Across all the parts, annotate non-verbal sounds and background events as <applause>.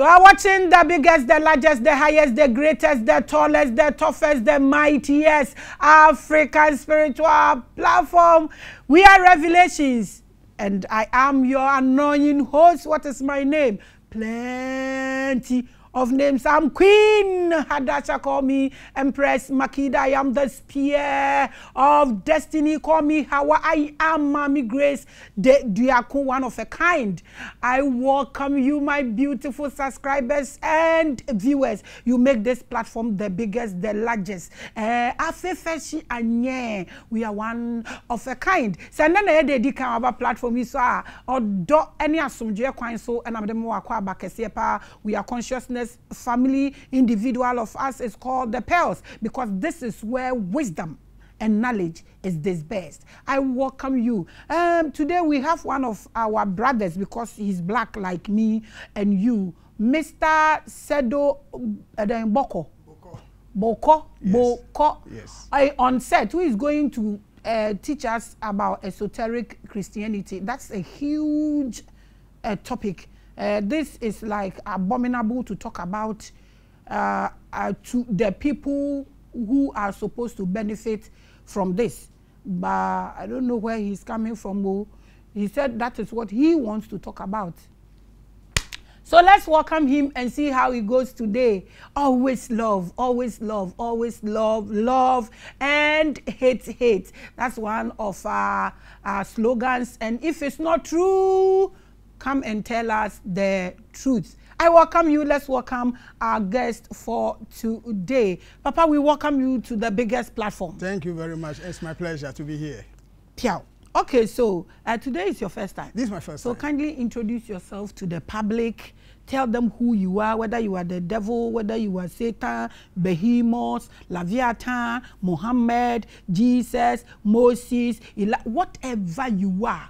You are watching the biggest, the largest, the highest, the greatest, the tallest, the toughest, the mightiest African spiritual platform. We are Revelations, and I am your annoying host. What is my name? Plenty of names. I'm Queen Hadasha. Call me Empress Makida. I am the spear of destiny. Call me Hawa. I am Mami Grace de Diakun, one of a kind. I welcome you, my beautiful subscribers and viewers. You make this platform the biggest, the largest. Uh, Afefeshi Anye. We are one of a kind. Sanda na yede di kan aba platform yi so a odo any asomdwe kwan so na mede mo akwa. We are consciousness family individual of us is called the pearls because this is where wisdom and knowledge is dispersed. I welcome you. Um, today we have one of our brothers because he's black like me and you, Mr. Seddoh uh, Bokor. Bokor. Yes. Bokor. Yes. I, on set, who is going to uh, teach us about esoteric Christianity. That's a huge uh, topic. Uh, this is like abominable to talk about uh, uh, to the people who are supposed to benefit from this. But I don't know where he's coming from. oh. He said that is what he wants to talk about. So let's welcome him and see how he goes today. Always love, always love, always love, love, and hate, hate. That's one of our, our slogans. And if it's not true, come and tell us the truth. I welcome you. Let's welcome our guest for today. Papa, we welcome you to the biggest platform. Thank you very much. It's my pleasure to be here. Piao. Okay, so uh, today is your first time. This is my first So time. kindly introduce yourself to the public. Tell them who you are, whether you are the devil, whether you are Satan, Behemoth, Leviathan, Muhammad, Jesus, Moses, Eli- whatever you are,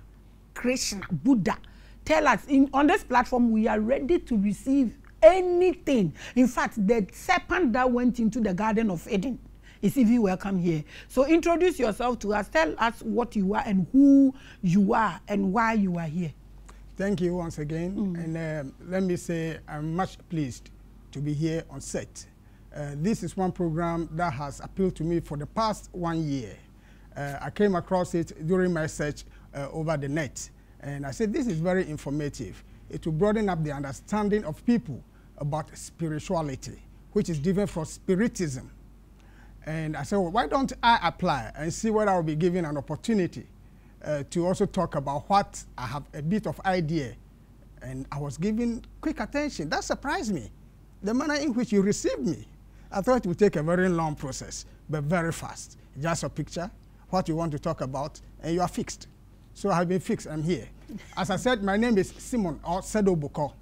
Krishna, Buddha. Tell us. In, on this platform, we are ready to receive anything. In fact, the serpent that went into the Garden of Eden is even welcome here. So introduce yourself to us. Tell us what you are and who you are and why you are here. Thank you once again. And um, let me say I'm much pleased to be here on set. Uh, this is one program that has appealed to me for the past one year. Uh, I came across it during my search uh, over the net. And I said, this is very informative. It will broaden up the understanding of people about spirituality, which is different from spiritism. And I said, well, why don't I apply and see whether I'll be given an opportunity uh, to also talk about what I have a bit of idea. And I was given quick attention. That surprised me. The manner in which you received me. I thought it would take a very long process, but very fast. Just a picture, what you want to talk about, and you are fixed. So I've been fixed. I'm here. As I said, my name is Simon or Seddoh Bokor,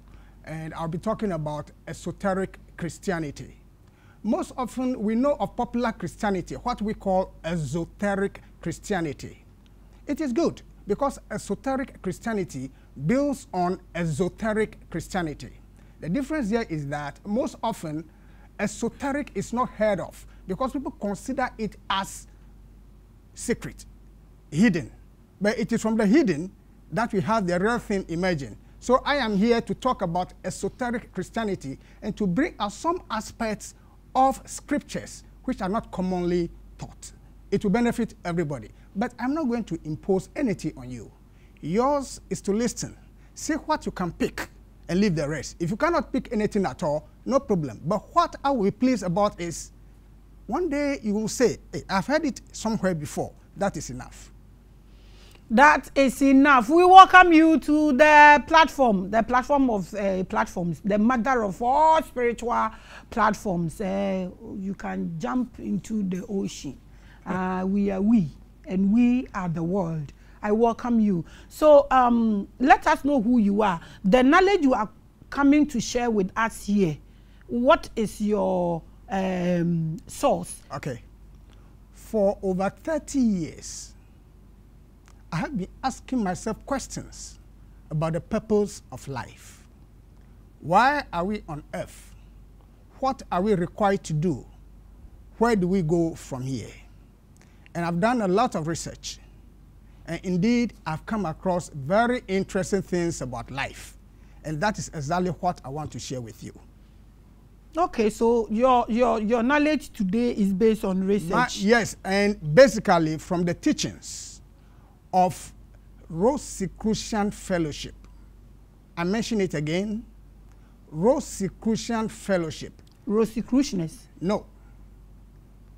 and I'll be talking about esoteric Christianity. Most often, we know of popular Christianity, what we call exoteric Christianity. It is good because esoteric Christianity builds on exoteric Christianity. The difference here is that most often, esoteric is not heard of because people consider it as secret, hidden. But it is from the hidden that we have the real thing emerging. So I am here to talk about esoteric Christianity and to bring out some aspects of scriptures which are not commonly taught. It will benefit everybody. But I'm not going to impose anything on you. Yours is to listen, see what you can pick, and leave the rest. If you cannot pick anything at all, no problem. But what I will be pleased about is one day you will say, hey, I've heard it somewhere before. That is enough. That is enough. We welcome you to the platform, the platform of uh, platforms, the mother of all spiritual platforms. Uh, you can jump into the ocean. Uh, we are we, and we are the world. I welcome you. So um, let us know who you are. The knowledge you are coming to share with us here. What is your um, source? Okay. For over 30 years, I have been asking myself questions about the purpose of life. Why are we on earth? What are we required to do? Where do we go from here? And I've done a lot of research. And indeed, I've come across very interesting things about life. And that is exactly what I want to share with you. Okay, so your your your knowledge today is based on research. My, yes, and basically from the teachings of Rosicrucian Fellowship. I mention it again. Rosicrucian Fellowship. Rosicrucianists? No.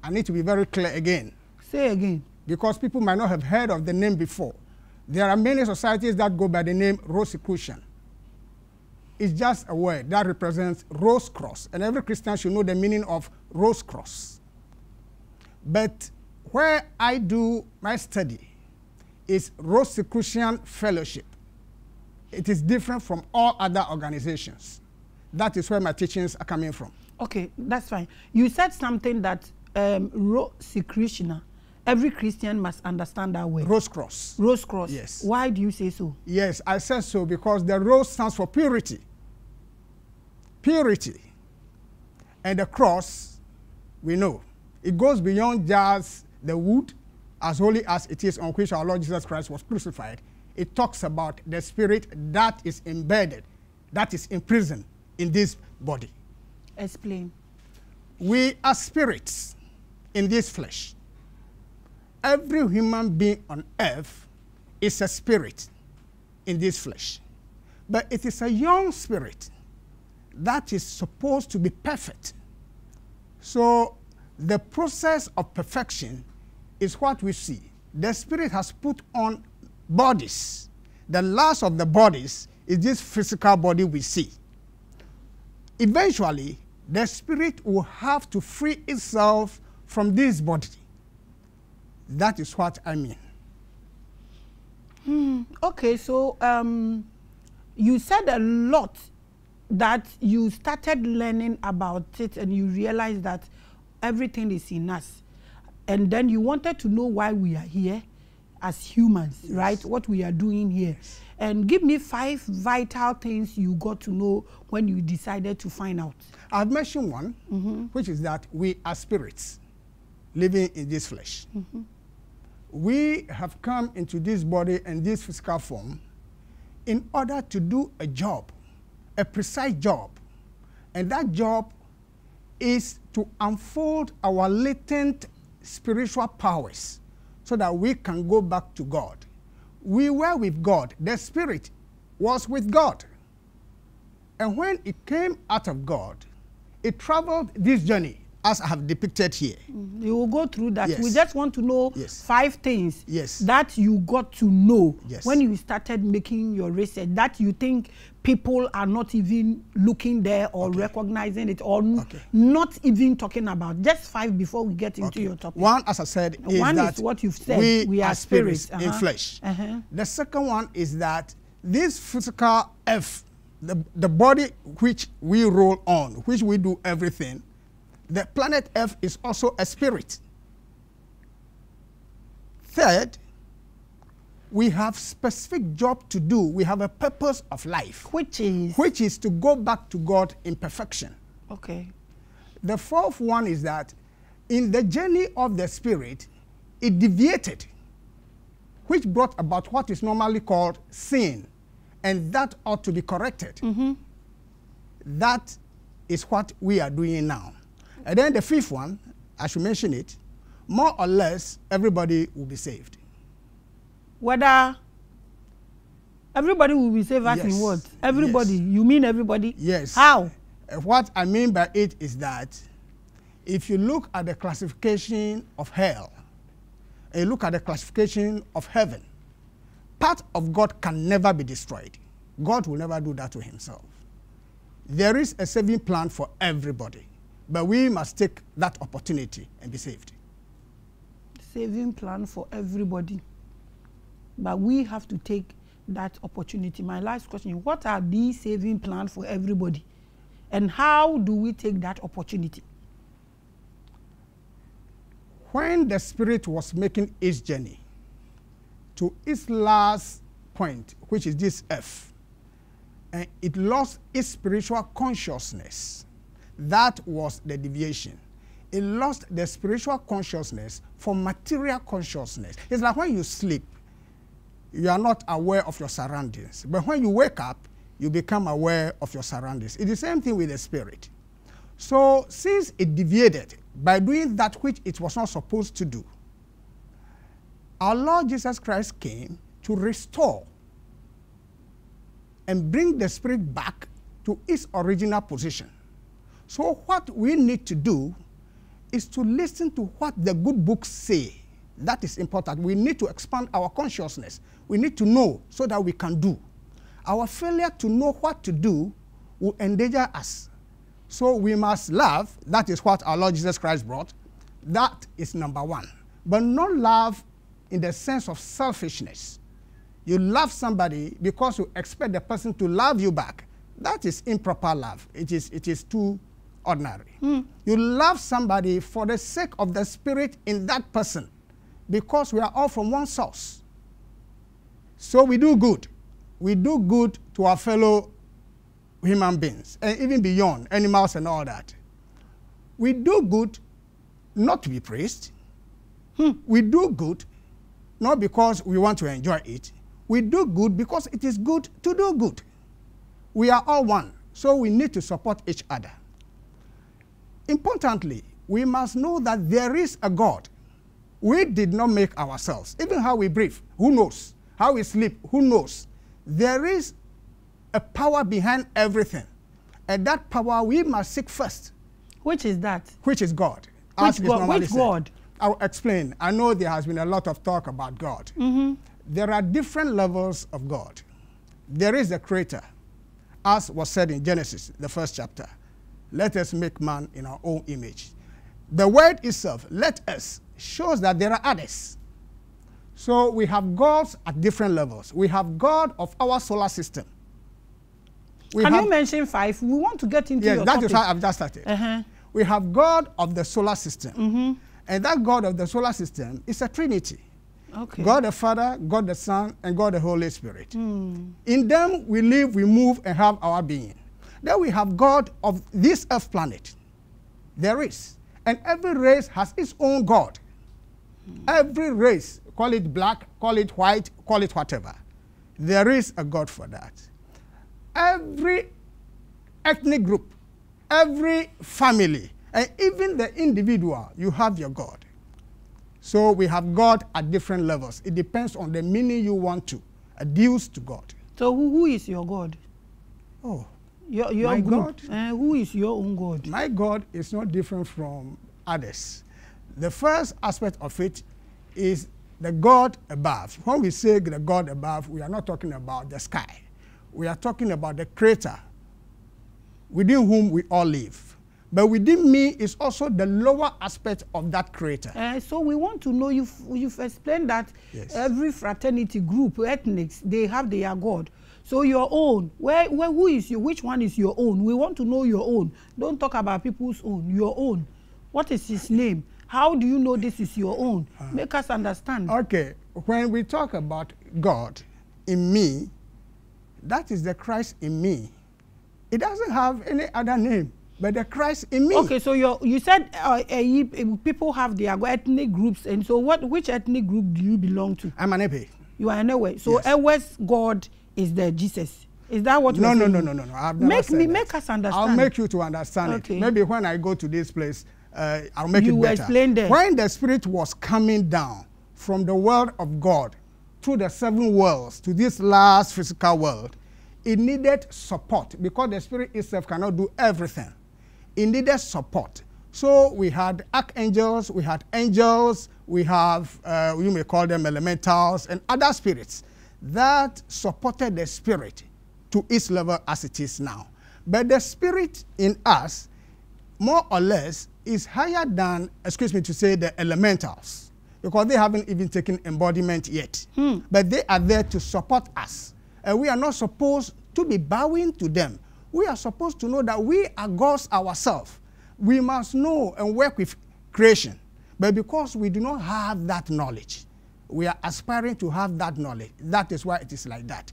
I need to be very clear again. Say again. Because people might not have heard of the name before. There are many societies that go by the name Rosicrucian. It's just a word that represents rose cross, and every Christian should know the meaning of rose cross. But where I do my study is Rosicrucian Fellowship. It is different from all other organizations. That is where my teachings are coming from. Okay, that's fine. You said something that um, Rosicrucian, every Christian must understand that word. Rose cross. Rose cross. Yes. Why do you say so? Yes, I said so because the rose stands for purity purity. And the cross, we know, it goes beyond just the wood, as holy as it is on which our Lord Jesus Christ was crucified. It talks about the spirit that is embedded, that is imprisoned in this body. Explain. We are spirits in this flesh. Every human being on earth is a spirit in this flesh. But it is a young spirit that is supposed to be perfect. So the process of perfection is what we see. The Spirit has put on bodies. The last of the bodies is this physical body we see. Eventually, the Spirit will have to free itself from this body. That is what I mean. Hmm. Okay, so um, you said a lot that you started learning about it and you realized that everything is in us. And then you wanted to know why we are here as humans, yes. right? What we are doing here. And give me five vital things you got to know when you decided to find out. I've mentioned one, mm -hmm. which is that we are spirits living in this flesh. Mm -hmm. We have come into this body and this physical form in order to do a job a precise job. And that job is to unfold our latent spiritual powers so that we can go back to God. We were with God. The Spirit was with God. And when it came out of God, it traveled this journey as I have depicted here. Mm, you will go through that. Yes. We just want to know yes. five things yes. that you got to know when you started making your research that you think people are not even looking there or okay. recognizing it or okay. not even talking about. Just five before we get into okay. your topic. One, as I said, is one that is what you've said. We, we are, spirits, spirits uh -huh. in flesh. Uh -huh. The second one is that this physical F, the, the body which we roll on, which we do everything, the planet Earth is also a spirit. Third, we have specific job to do. We have a purpose of life. Which is? Which is to go back to God in perfection. Okay. The fourth one is that in the journey of the spirit, it deviated, which brought about what is normally called sin. And that ought to be corrected. Mm -hmm. That is what we are doing now. And then the fifth one, I should mention it, more or less everybody will be saved. Whether everybody will be saved as yes. in what? Everybody. Yes. You mean everybody? Yes. How? Uh, what I mean by it is that if you look at the classification of hell, and you look at the classification of heaven, part of God can never be destroyed. God will never do that to himself. There is a saving plan for everybody. But we must take that opportunity and be saved. Saving plan for everybody. But we have to take that opportunity. My last question, what are these saving plans for everybody? And how do we take that opportunity? When the Spirit was making its journey to its last point, which is this earth, and it lost its spiritual consciousness, that was the deviation. It lost the spiritual consciousness for material consciousness. It's like when you sleep, you are not aware of your surroundings. But when you wake up, you become aware of your surroundings. It's the same thing with the spirit. So, since it deviated by doing that which it was not supposed to do, our Lord Jesus Christ came to restore and bring the spirit back to its original position. So, what we need to do is to listen to what the good books say. That is important. We need to expand our consciousness. We need to know so that we can do. Our failure to know what to do will endanger us. So we must love. That is what our Lord Jesus Christ brought. That is number one. But not love in the sense of selfishness. You love somebody because you expect the person to love you back. That is improper love. It is, it is too ordinary. Hmm. You love somebody for the sake of the spirit in that person because we are all from one source. So we do good. We do good to our fellow human beings and even beyond animals and all that. We do good not to be praised. Hmm. We do good not because we want to enjoy it. We do good because it is good to do good. We are all one, so we need to support each other. Importantly, we must know that there is a God. We did not make ourselves. Even how we breathe, who knows? How we sleep, who knows? There is a power behind everything. And that power we must seek first, Which is that? which is God. Which God? Which said. God? I'll explain. I know there has been a lot of talk about God. Mm-hmm. There are different levels of God. There is the creator, as was said in Genesis, the first chapter. Let us make man in our own image. The word itself, let us, shows that there are others. So we have gods at different levels. We have God of our solar system. We Can have, you mention five? We want to get into yes, your that topic. is how I've just started. Uh-huh. We have God of the solar system. Mm-hmm. And that God of the solar system is a trinity. Okay. God the Father, God the Son, and God the Holy Spirit. Hmm. In them we live, we move, and have our being. Then we have God of this earth planet. There is. And every race has its own God. Every race, call it black, call it white, call it whatever. There is a God for that. Every ethnic group, every family, and even the individual, you have your God. So we have God at different levels. It depends on the meaning you want to adduce to God. So who, who is your God? Oh, Your, your My group. God? Uh, who is your own God? my God is not different from others. The first aspect of it is the God above. When we say the God above, we are not talking about the sky. We are talking about the creator within whom we all live. But within me is also the lower aspect of that creator. Uh, so we want to know you've you've explained that Yes. every fraternity group ethnics they have their god so your own where where who is your which one is your own we want to know your own don't talk about people's own your own what is his name how do you know this is your own Ah. make us understand Okay, when we talk about God in me, that is the Christ in me. It doesn't have any other name but the Christ in me. okay so your you said uh, uh, people have their ethnic groups and so what which ethnic group do you belong to I'm an Ewe. you are anyway so Yes. Ewe's god is the jesus is that what No, no, no, no, no, no. I've never Make said me- that. make us understand. I'll make you to understand Okay. it. Maybe when I go to this place, uh, I'll make You it better. explain that. When the Spirit was coming down from the world of God through the seven worlds to this last physical world, it needed support because the Spirit itself cannot do everything. It needed support. So we had archangels, we had angels, we have, uh, you may call them elementals, and other spirits that supported the Spirit to its level as it is now. But the Spirit in us, more or less, is higher than, excuse me to say, the elementals, because they haven't even taken embodiment yet. Hmm. But they are there to support us. And we are not supposed to be bowing to them. We are supposed to know that we are gods ourselves. We must know and work with creation. But because we do not have that knowledge, we are aspiring to have that knowledge. That is why it is like that.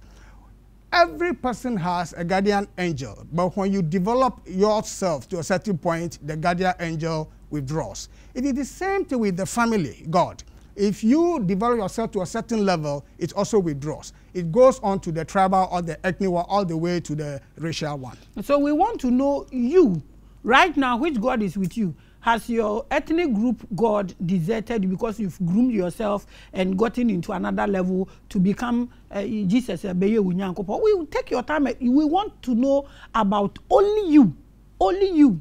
Every person has a guardian angel, but when you develop yourself to a certain point, the guardian angel withdraws. It is the same thing with the family, God. If you develop yourself to a certain level, it also withdraws. It goes on to the tribal or the ethnic one, all the way to the racial one. So we want to know you right now, which God is with you. Has your ethnic group God deserted you because you've groomed yourself and gotten into another level to become uh, Jesus? Uh, we will take your time. We want to know about only you, only you.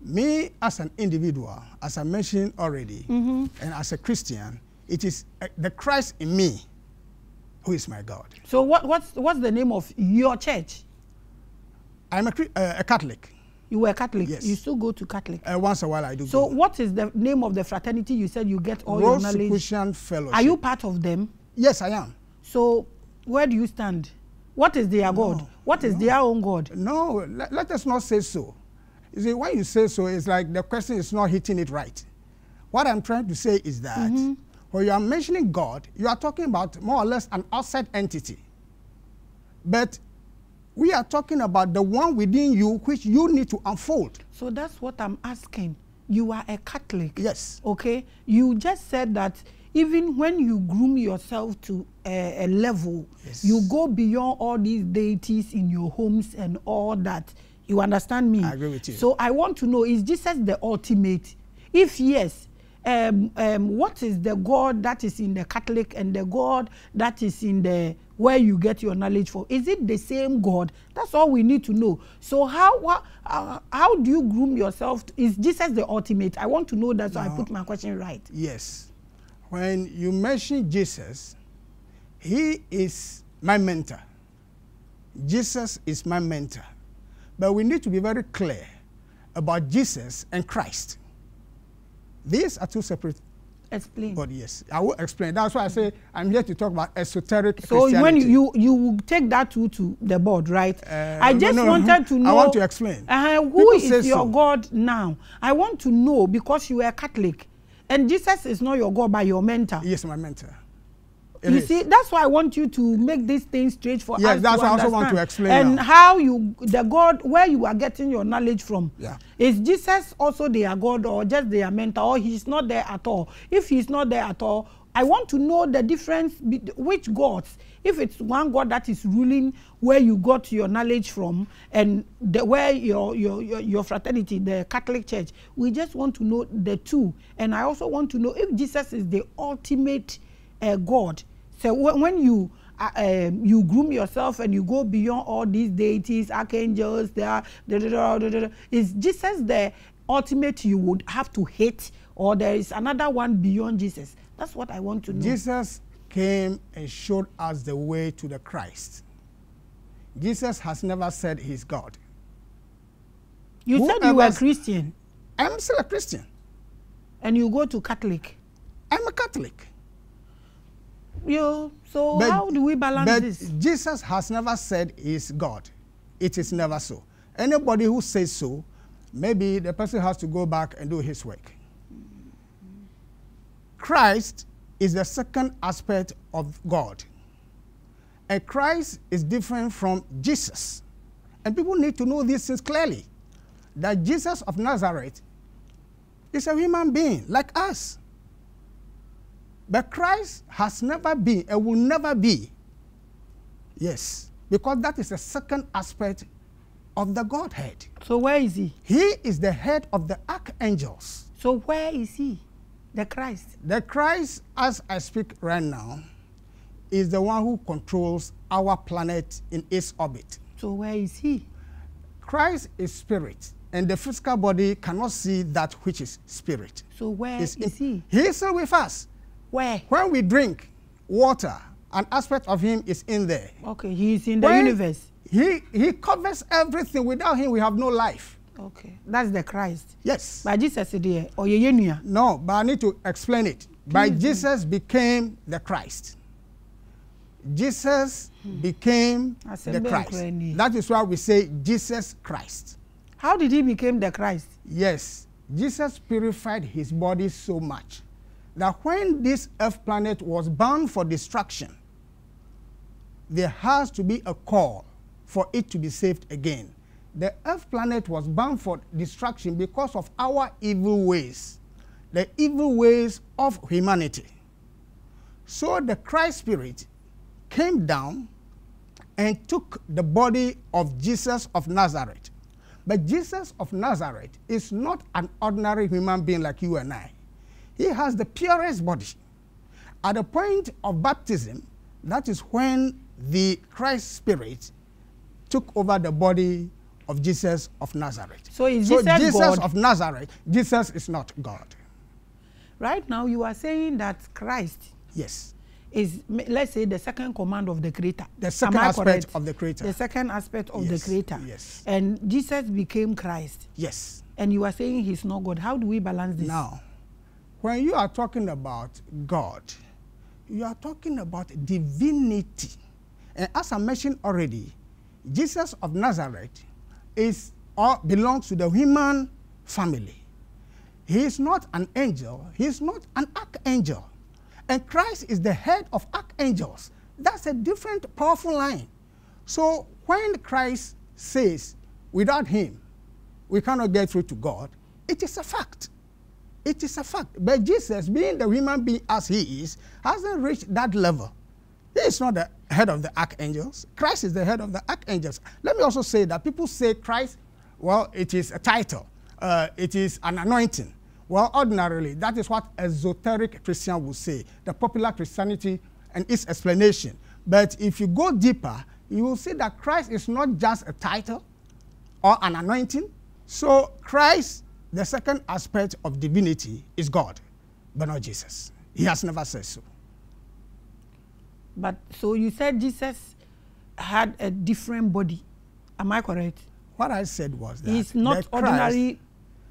Me as an individual, as I mentioned already, mm -hmm. and as a Christian, it is uh, the Christ in me who is my God. So what, what's, what's the name of your church? I'm a, uh, a Catholic. You were Catholic. Yes. You still go to Catholic. Uh, once a while I do. So go. what is the name of the fraternity you said you get all Rose your knowledge? Christian Fellowship. Are you part of them? Yes, I am. So where do you stand? What is their no, God? What is no. their own God? No, let, let us not say so. You see, when you say so, it's like the question is not hitting it right. What I'm trying to say is that mm -hmm. when you are mentioning God, you are talking about more or less an outside entity. But we are talking about the one within you which you need to unfold. So that's what I'm asking. You are a Catholic. Yes. Okay. You just said that even when you groom yourself to a, a level, yes. you go beyond all these deities in your homes and all that. You understand me? I agree with you. So I want to know is Jesus the ultimate? If yes, um, um, what is the God that is in the Catholic and the God that is in the where you get your knowledge from? Is it the same God? That's all we need to know. So how how, uh, how do you groom yourself? To, is Jesus the ultimate? I want to know that so no. I put my question right. Yes. When you mention Jesus, he is my mentor. Jesus is my mentor. But we need to be very clear about Jesus and Christ. These are two separate Explain. But yes, I will explain. That's why I say I'm here to talk about esoteric so when you you take that to to the board, right? Uh, I just no, no, wanted to know. I want to explain. Uh, who People is your so. God now? I want to know because you are Catholic, and Jesus is not your God, but your mentor. Yes, my mentor. It you is. see, that's why I want you to make this thing straight for yes, us. Yes, that's why I also want to explain. And now. how you, the God, where you are getting your knowledge from. Yeah. Is Jesus also their God or just their mentor or he's not there at all? If he's not there at all, I want to know the difference, which gods. If it's one God that is ruling where you got your knowledge from and the, where your, your, your, your fraternity, the Catholic Church, we just want to know the two. And I also want to know if Jesus is the ultimate uh, God So when you uh, um, you groom yourself and you go beyond all these deities, archangels, there, is Jesus the ultimate you would have to hate, or there is another one beyond Jesus? That's what I want to know. Jesus came and showed us the way to the Christ. Jesus has never said he's God. You Whoever said you were a Christian. I'm still a Christian. And you go to Catholic. I'm a Catholic. You, so but, how do we balance but this? Jesus has never said he's God. It is never so. Anybody who says so, maybe the person has to go back and do his work. Christ is the second aspect of God. And Christ is different from Jesus. And people need to know these things clearly. That Jesus of Nazareth is a human being like us. But Christ has never been and will never be. Yes, because that is the second aspect of the Godhead. So where is he? He is the head of the archangels. So where is he? The Christ. The Christ, as I speak right now, is the one who controls our planet in its orbit. So where is he? Christ is spirit, and the physical body cannot see that which is spirit. So where is he? He is still with us. Where? When we drink water, an aspect of him is in there. Okay, he is in the when universe. He, he covers everything. Without him, we have no life. Okay, that's the Christ. Yes. By Jesus, dear. No, but I need to explain it. Please By Jesus became the Christ. Jesus hmm. became the Christ. That is why we say Jesus Christ. How did he become the Christ? Yes, Jesus purified his body so much that when this earth planet was bound for destruction, there has to be a call for it to be saved again. The earth planet was bound for destruction because of our evil ways, the evil ways of humanity. So the Christ Spirit came down and took the body of Jesus of Nazareth. But Jesus of Nazareth is not an ordinary human being like you and I. He has the purest body. At the point of baptism, that is when the Christ Spirit took over the body of Jesus of Nazareth. So is Jesus God? of Nazareth, Jesus is not God. Right now, you are saying that Christ Yes. is, let's say, the second command of the Creator. The second aspect correct? of the Creator. The second aspect of Yes, the Creator. yes. And Jesus became Christ. Yes. And you are saying he's not God. How do we balance this? Now, when you are talking about God, you are talking about divinity. And as I mentioned already, Jesus of Nazareth is or belongs to the human family. He is not an angel, he is not an archangel. And Christ is the head of archangels. That's a different powerful line. So when Christ says, without him, we cannot get through to God, it is a fact. It is a fact. But Jesus, being the human being as he is, hasn't reached that level. He is not the head of the archangels. Christ is the head of the archangels. Let me also say that people say Christ, well, it is a title, uh, it is an anointing. Well, ordinarily, that is what exoteric Christian would say, the popular Christianity and its explanation. But if you go deeper, you will see that Christ is not just a title or an anointing. So, Christ, the second aspect of divinity, is God, but not Jesus. He has never said so. But so you said Jesus had a different body. Am I correct? What I said was that He's not ordinary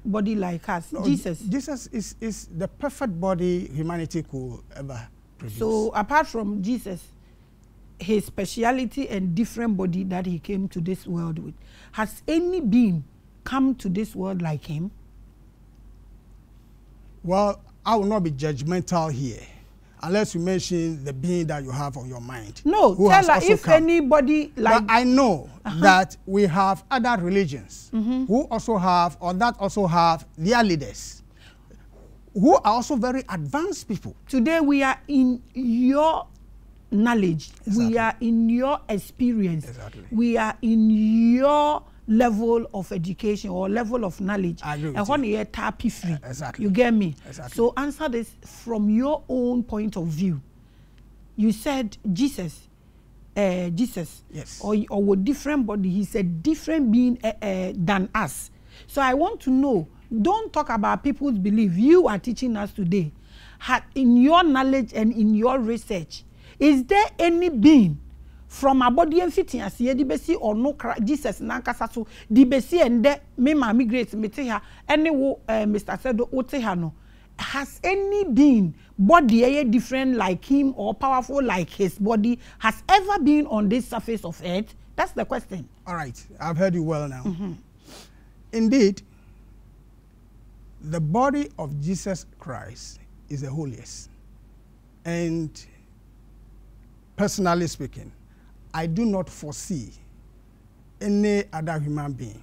body like us. No, Jesus. Jesus is, is the perfect body humanity could ever produce. So apart from Jesus, his speciality and different body that he came to this world with, has any being come to this world like him? Well, I will not be judgmental here, unless you mention the being that you have on your mind. No, who tell her if come. anybody like but I know Uh-huh. that we have other religions Mm-hmm. who also have, or that also have their leaders, who are also very advanced people. today we are in your knowledge we Exactly. are in your experience Exactly. we are in your level of education or level of knowledge. Ɛhɔ ne yɛ free. Exactly. you get me? Exactly. so answer this from your own point of view. You said jesus uh, jesus. Yes. or or with different body he's a different being uh, uh, than us. So i want to know don't talk about people's belief. You are teaching us today. Ha in your knowledge and in your research is there any being from abɔdeɛ mfiti aseɛ de bɛsi ɔno kra jesus nankasa so de bɛsi ɛndɛ me maame grace mete ha ɛne wo uh, mr sedo wote ha no has any being body ɛyɛ different like him or powerful like his body has ever been on this surface of earth that's the question. All right, I've heard you well now. Indeed, the body of Jesus Christ is the holiest. And personally speaking, I do not foresee any other human being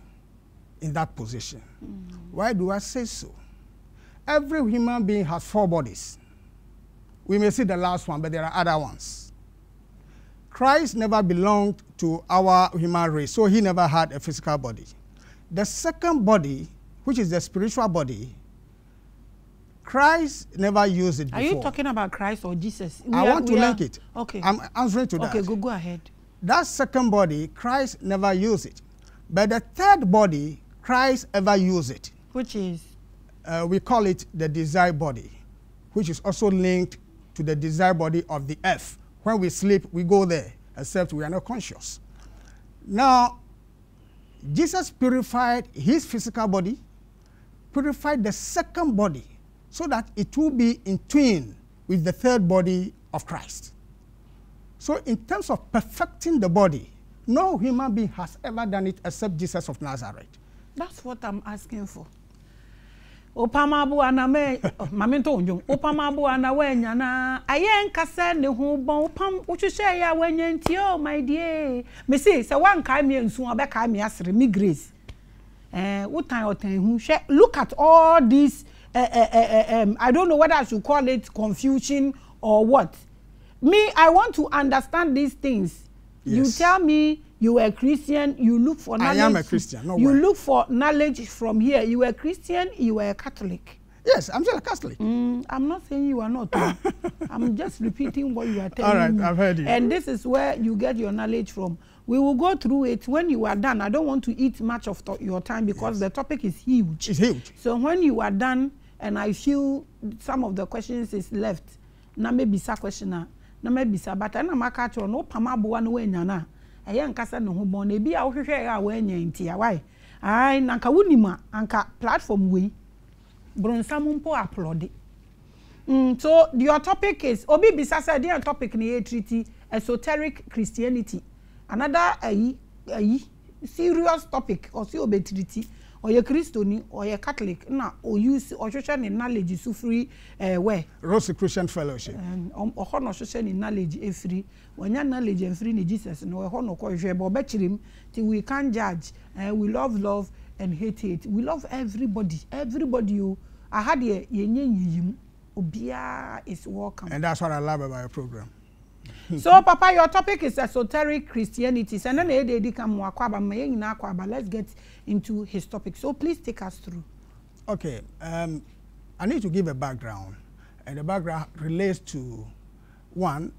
in that position. Mm. Why do I say so? Every human being has four bodies. We may see the last one, but there are other ones. Christ never belonged to our human race, so he never had a physical body. The second body, which is the spiritual body, Christ never used it are you talking about christ or jesus. We I are- want to are- link it. okay I'm answering to okay that. go go ahead. That second body, Christ never used it. But the third body, Christ ever used it. which is Uh, we call it the desire body, which is also linked to the desire body of the earth. When we sleep, we go there, except we are not conscious. Now, Jesus purified his physical body, purified the second body, so that it will be in tune with the third body of Christ. So, in terms of perfecting the body, no human being has ever done it except Jesus of Nazareth. that's what i'm asking for. opamabu aname maame ntɔ onwom opamabu anawa enyana ayɛ nkasa ne ho bɔn opam wohwehwɛ yɛ a wanya nti oh my dear. Mesi sɛ wankaa mi nsu ɔbɛkaa mi asere mi grace. Ɛɛ wotan ɔtan hu hwɛ look at all these uh, uh, uh, um, i don't know whether i should call it confusion or what me i want to understand these things. Yes. you tell me you were a christian you look for knowledge i am a christian no you way. look for knowledge from here. You were a christian you were a catholic. Yes i'm still a catholic. Mm, i'm not saying you are not <laughs> i'm just repeating what you are telling all right me. i've heard you and this is where you get your knowledge from. We will go through it when you are done. I don't want to eat much of your time because yes. the topic is huge. It's huge. So when you are done and i feel some of the questions is left na mebisa question a na mebisa but ɛna maka kyerɛ no wopam aboa no woanya no a ɛyɛ nkasa ne ho bɔn na ebi a wohwehwɛ a woanya nti a wae. Ae na nka wonim a anka platform wei bronsam mpo aplɔde. Mm, so your topic is obi bisa sɛ deɛ topic ne yɛ treaty esoteric christianity. Another ayi ayi serious topic ɔsi obetreaty ɔyɛ kristoni ɔyɛ catholic na ɔuse ɔhwehwɛ ne knowledge so firi ɛɛ wɛ. rosicrucian fellowship. ɔhɔ na ɔhwehwɛ ne knowledge efiri wɔnya knowledge efiri ne jesus na ɔhɔ na ɔkɔhwehwɛ bɔ ɔbɛkyerɛ mu ti we can judge uh, we love love and hate hate we love everybody everybody o aha deɛ yɛnyɛ yiyi obiara is welcome. and that's what i love about your program. So papa your topic is esoteric christianity. Sɛ ɛnna yɛ de edi ka mu akɔ aba ma yɛ nyinaa akɔ aba let's get into his topic. So please take us through. okay um, i need to give a background and the background relates to one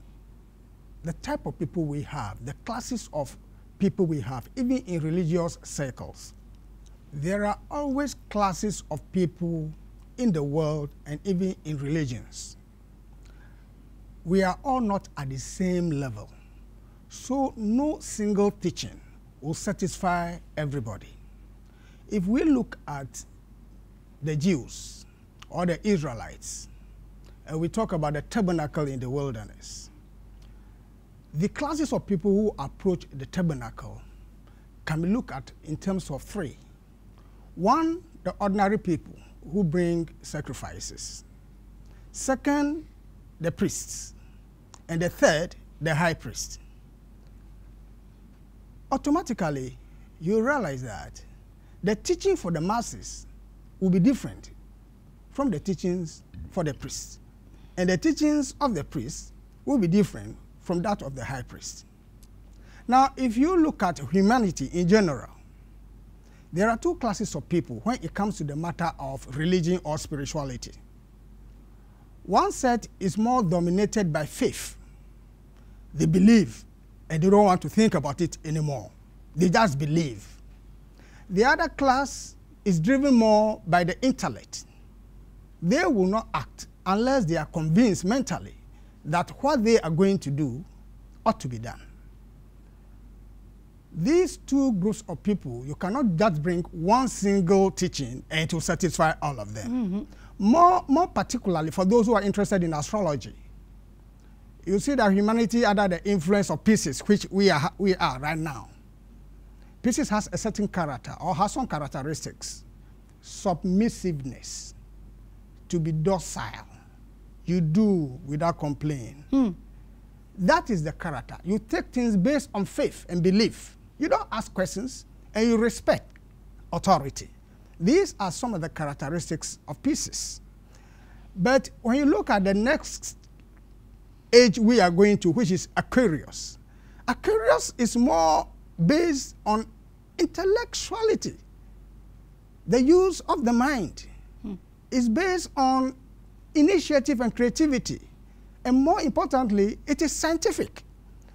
the type of people we have the classes of people we have even in religious circles. There are always classes of people in the world and even in religions we are all not at the same level. So no single teaching will satisfy everybody. If we look at the Jews or the Israelites, and we talk about the tabernacle in the wilderness, the classes of people who approach the tabernacle can be looked at in terms of three. One, the ordinary people who bring sacrifices. Second, the priests and the third, the high priest. Automatically, you realize that the teaching for the masses will be different from the teachings for the priests. And the teachings of the priests will be different from that of the high priest. Now, if you look at humanity in general, there are two classes of people when it comes to the matter of religion or spirituality. One set is more dominated by faith. They believe and they don't want to think about it anymore. They just believe. The other class is driven more by the intellect. They will not act unless they are convinced mentally that what they are going to do ought to be done. These two groups of people, you cannot just bring one single teaching and it will satisfy all of them. Mm -hmm. More, more particularly for those who are interested in astrology, you see that humanity under the influence of Pisces, which we are, we are right now. Pisces has a certain character or has some characteristics. Submissiveness, to be docile. You do without complaining. Hmm. That is the character. You take things based on faith and belief. You don't ask questions and you respect authority. These are some of the characteristics of Pisces. But when you look at the next age we are going to, which is Aquarius, Aquarius is more based on intellectuality. The use of the mind hmm. is based on initiative and creativity. And more importantly, it is scientific.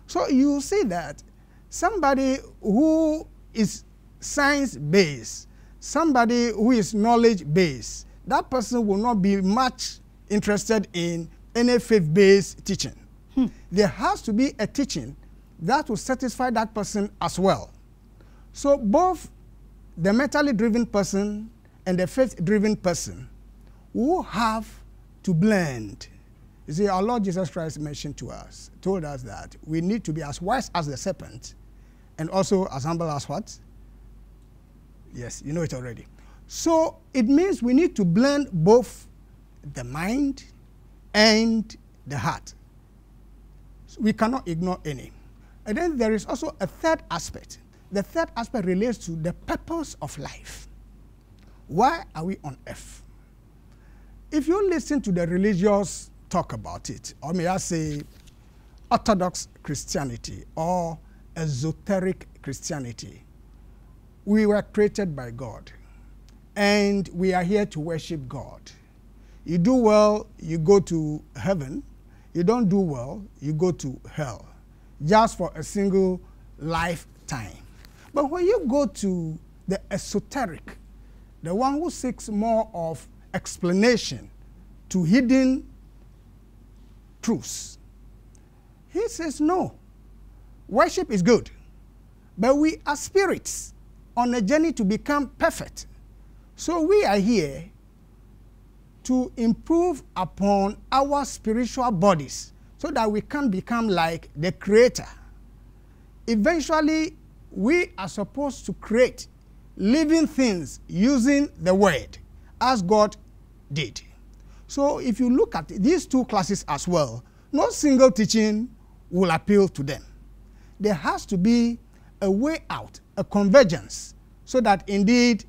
So you see that somebody who is science based somebody who is knowledge based, that person will not be much interested in any faith based teaching. Hmm. There has to be a teaching that will satisfy that person as well. So both the mentally driven person and the faith driven person will have to blend. You see, our Lord Jesus Christ mentioned to us, told us that we need to be as wise as the serpent and also as humble as what? Yes, you know it already. So it means we need to blend both the mind and the heart. So we cannot ignore any. And then there is also a third aspect. The third aspect relates to the purpose of life. Why are we on earth? If you listen to the religious talk about it, or may I say, Orthodox Christianity or esoteric Christianity. We were created by God and we are here to worship God. You do well, you go to heaven. You don't do well, you go to hell just for a single lifetime. But when you go to the esoteric, the one who seeks more of explanation to hidden truths, he says no. Worship is good, but we are spirits on a journey to become perfect. So we are here to improve upon our spiritual bodies so that we can become like the Creator. Eventually, we are supposed to create living things using the Word as God did. So, if you look at these two classes as well, no single teaching will appeal to them. There has to be a way out, a convergence, so that indeed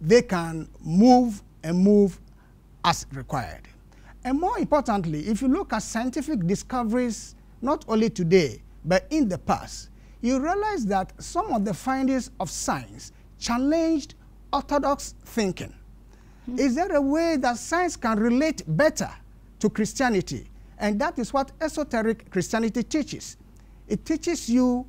they can move and move as required. And more importantly, if you look at scientific discoveries, not only today, but in the past, you realize that some of the findings of science challenged orthodox thinking. Mm. Is there a way that science can relate better to Christianity? And that is what esoteric Christianity teaches. It teaches you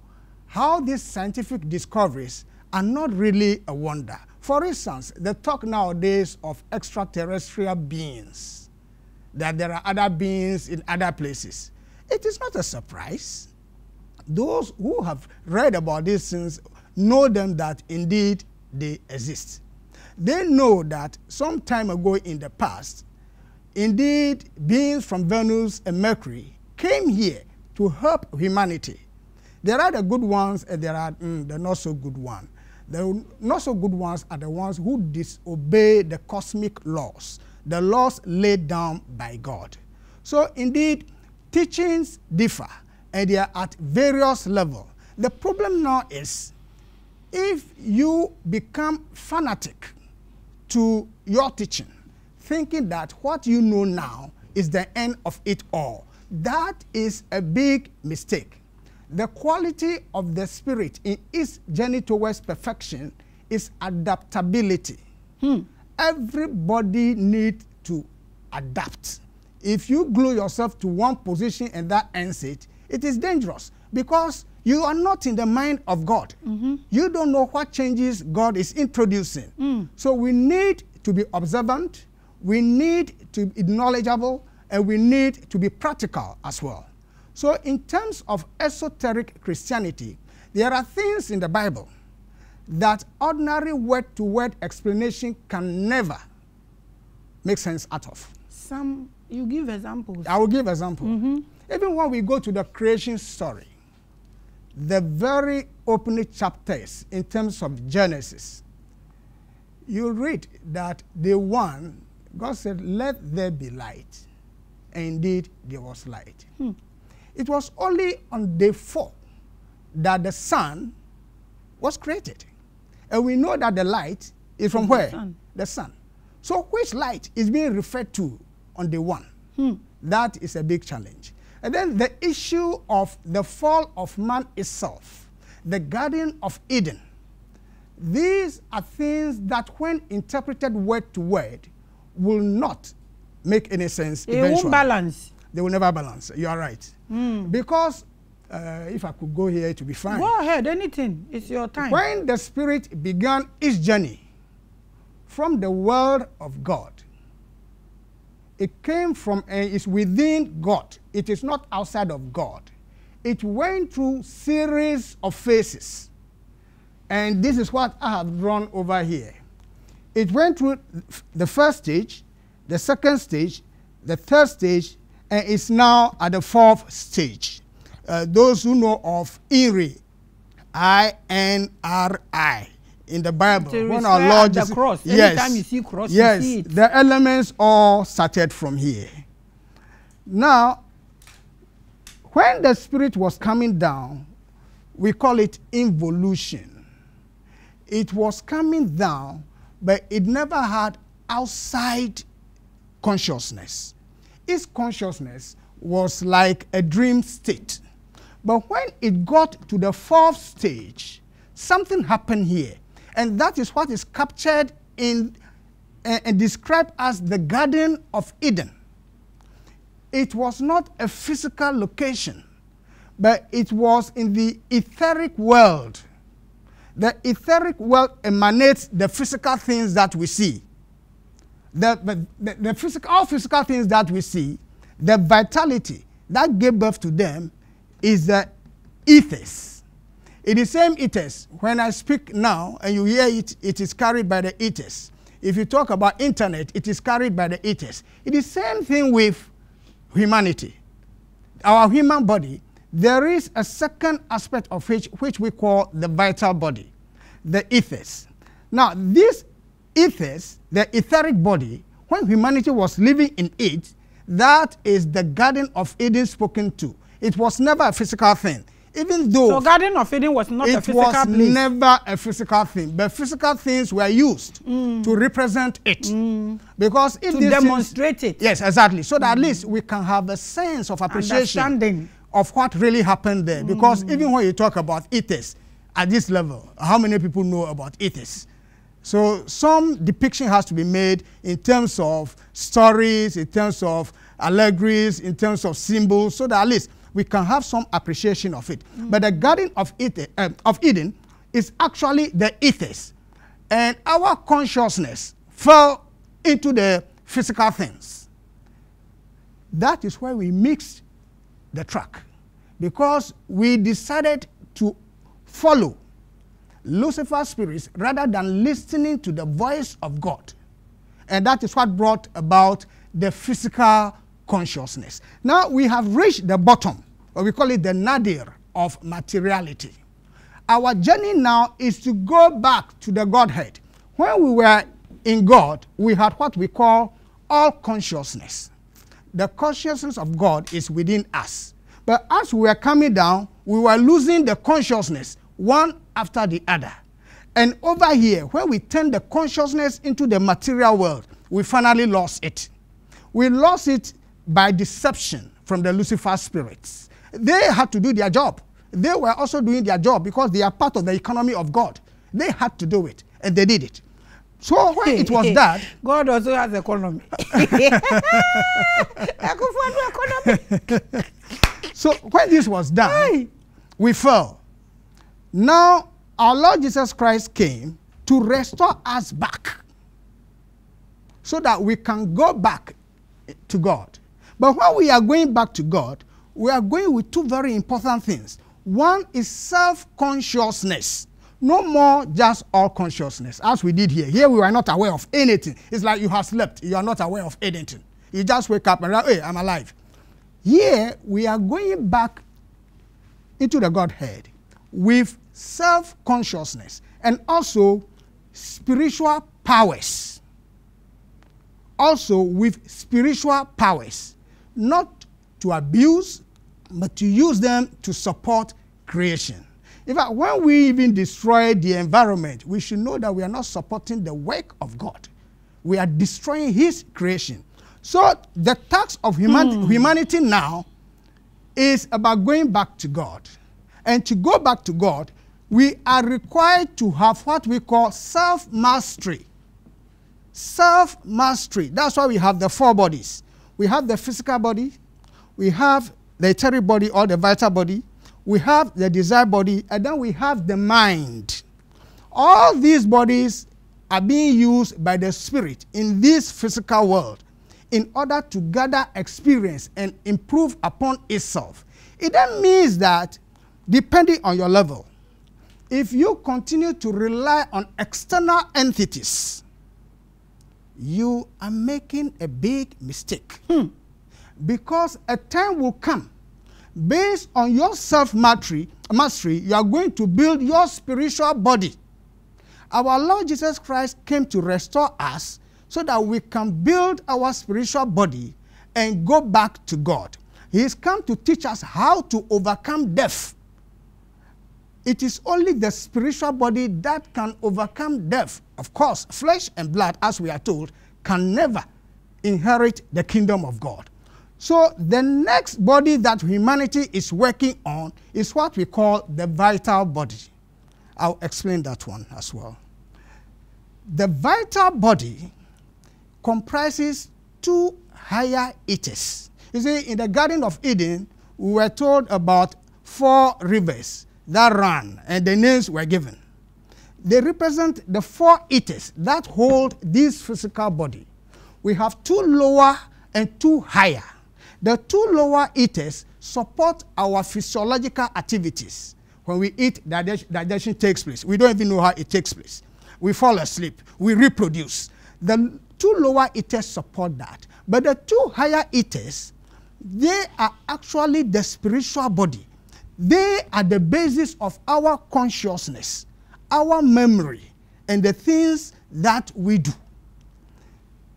how these scientific discoveries are not really a wonder. For instance, the talk nowadays of extraterrestrial beings, that there are other beings in other places. It is not a surprise. Those who have read about these things know them that indeed they exist. They know that some time ago in the past, indeed beings from Venus and Mercury came here to help humanity. There are the good ones and there are mm, the not so good ones. The not so good ones are the ones who disobey the cosmic laws, the laws laid down by God. So indeed, teachings differ and they are at various levels. The problem now is if you become fanatic to your teaching, thinking that what you know now is the end of it all, that is a big mistake. The quality of the spirit in its journey towards perfection is adaptability. Hmm. Everybody needs to adapt. If you glue yourself to one position and that ends it, it is dangerous because you are not in the mind of God. Mm -hmm. You don't know what changes God is introducing. Mm. So we need to be observant, we need to be knowledgeable, and we need to be practical as well. So, in terms of esoteric Christianity, there are things in the Bible that ordinary word to word explanation can never make sense out of. Some, you give examples. I will give example. Mm -hmm. Even when we go to the creation story, the very opening chapters in terms of Genesis, you read that the one, God said, Let there be light. And indeed, there was light. Hmm. It was only on day four that the sun was created. And we know that the light is from, where? The sun. the sun. So which light is being referred to on day one? Hmm. That is a big challenge. And then the issue of the fall of man itself, the Garden of Eden. These are things that, when interpreted word to word, will not make any sense. It won't balance. They will never balance. You are right. Mm. Because uh, if I could go here, it would be fine. Go ahead, anything. It's your time. When the Spirit began its journey from the world of God, it came from, uh, it's within God. It is not outside of God. It went through series of phases. And this is what I have drawn over here. It went through the first stage, the second stage, the third stage, and is now at the fourth stage. Uh, those who know of INRI, I-N-R-I, in the Bible, when our Lord the cross. Yes, Anytime you see cross, yes, see it. the elements all started from here. Now, when the Spirit was coming down, we call it involution. It was coming down, but it never had outside consciousness its consciousness was like a dream state. But when it got to the fourth stage, something happened here. And that is what is captured in uh, and described as the Garden of Eden. It was not a physical location, but it was in the etheric world. The etheric world emanates the physical things that we see. The, the, the physical, all physical things that we see, the vitality that gave birth to them is the ethers. In the same ethers, when I speak now and you hear it, it is carried by the ethers. If you talk about internet, it is carried by the ethers. It is the same thing with humanity. Our human body, there is a second aspect of which, which we call the vital body, the ethers. Now, this ethers, the etheric body, when humanity was living in it, that is the Garden of Eden spoken to. It was never a physical thing. Even though so Garden of Eden was not a physical place. It was never a physical thing, but physical things were used mm. to represent it. Mm. Because if to demonstrate things, it. Yes, exactly. So that at least we can have a sense of appreciation of what really happened there. Because mm. even when you talk about ethers at this level, how many people know about ethers? So some depiction has to be made in terms of stories, in terms of allegories, in terms of symbols, so that at least we can have some appreciation of it. Mm. But the Garden of Eden, uh, of Eden is actually the ethers. And our consciousness fell into the physical things. That is why we mixed the track. Because we decided to follow Lucifer's spirits rather than listening to the voice of God. And that is what brought about the physical consciousness. Now we have reached the bottom, or we call it the nadir of materiality. Our journey now is to go back to the Godhead. When we were in God, we had what we call all consciousness. The consciousness of God is within us. But as we were coming down, we were losing the consciousness one after the other. And over here, where we turn the consciousness into the material world, we finally lost it. We lost it by deception from the Lucifer spirits. They had to do their job. They were also doing their job because they are part of the economy of God. They had to do it, and they did it. So when it was <laughs> that, God also has economy. <laughs> <laughs> so when this was done, we fell. Now our Lord Jesus Christ came to restore us back so that we can go back to God. But when we are going back to God, we are going with two very important things. One is self consciousness. No more just all consciousness, as we did here. Here we were not aware of anything. It's like you have slept, you are not aware of anything. You just wake up and, hey, I'm alive. Here we are going back into the Godhead with self consciousness and also spiritual powers. Also with spiritual powers not to abuse, but to use them to support creation. In fact, when we even destroy the environment, we should know that we are not supporting the work of God. We are destroying His creation. So the task of human hmm. humanity now is about going back to God. And to go back to God, we are required to have what we call self mastery. Self mastery. That's why we have the four bodies we have the physical body, we have the etheric body or the vital body, we have the desire body, and then we have the mind. All these bodies are being used by the spirit in this physical world in order to gather experience and improve upon itself. It then means that, depending on your level, if you continue to rely on external entities, you are making a big mistake. Hmm. Because a time will come, based on your self mastery, mastery, you are going to build your spiritual body. Our Lord Jesus Christ came to restore us so that we can build our spiritual body and go back to God. He has come to teach us how to overcome death. It is only the spiritual body that can overcome death. Of course, flesh and blood, as we are told, can never inherit the kingdom of God. So the next body that humanity is working on is what we call the vital body. I'll explain that one as well. The vital body comprises two higher ethers. You see, in the Garden of Eden, we were told about four rivers that ran, and the names were given. They represent the four ethers that hold this physical body. We have two lower and two higher. The two lower ethers support our physiological activities. When we eat, digestion takes place. We don't even know how it takes place. We fall asleep. We reproduce. The two lower ethers support that. But the two higher ethers, they are actually the spiritual body. They are the basis of our consciousness, our memory, and the things that we do.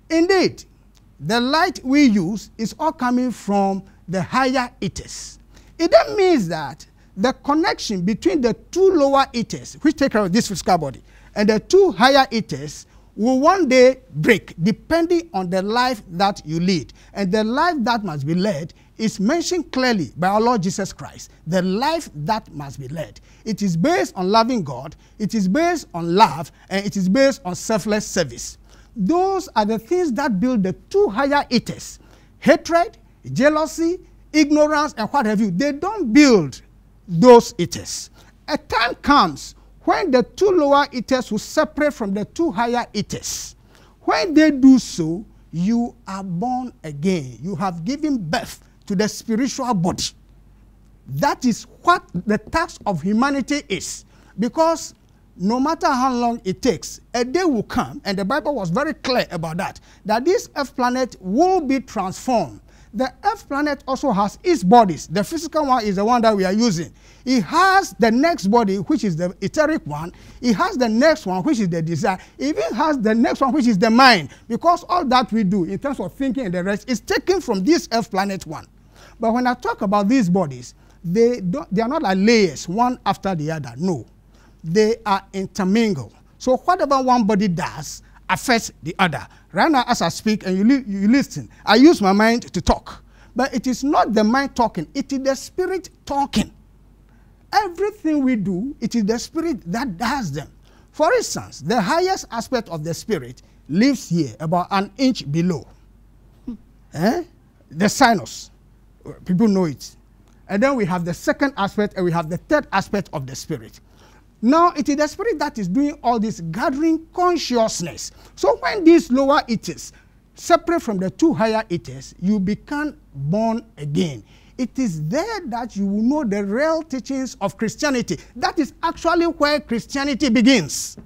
Indeed, the light we use is all coming from the higher ethers. It then means that the connection between the two lower ethers, which take care of this physical body, and the two higher ethers will one day break depending on the life that you lead. And the life that must be led is mentioned clearly by our Lord Jesus Christ. The life that must be led. It is based on loving God, it is based on love, and it is based on selfless service. Those are the things that build the two higher ethers hatred, jealousy, ignorance, and what have you. They don't build those ethers. A time comes when the two lower ethers will separate from the two higher ethers. When they do so, you are born again. You have given birth to the spiritual body. That is what the task of humanity is. Because no matter how long it takes, a day will come, and the Bible was very clear about that, that this earth planet will be transformed. The earth planet also has its bodies. The physical one is the one that we are using. It has the next body, which is the etheric one. It has the next one, which is the desire. It even has the next one, which is the mind. Because all that we do in terms of thinking and the rest is taken from this earth planet one. But when I talk about these bodies, they, they are not like layers, one after the other. No they are intermingled. So whatever one body does affects the other. Right now, as I speak and you, li you listen, I use my mind to talk. But it is not the mind talking, it is the spirit talking. Everything we do, it is the spirit that does them. For instance, the highest aspect of the spirit lives here, about an inch below. eh? The sinus. People know it. And then we have the second aspect, and we have the third aspect of the spirit. Now, it is the spirit that is doing all this gathering consciousness. So, when these lower eaters separate from the two higher eaters, you become born again. It is there that you will know the real teachings of Christianity. That is actually where Christianity begins.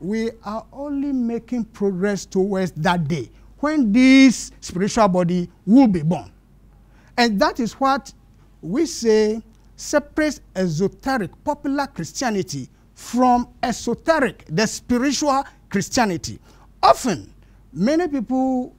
We are only making progress towards that day when this spiritual body will be born. And that is what we say separates exoteric, popular Christianity from esoteric, the spiritual Christianity. Often, many people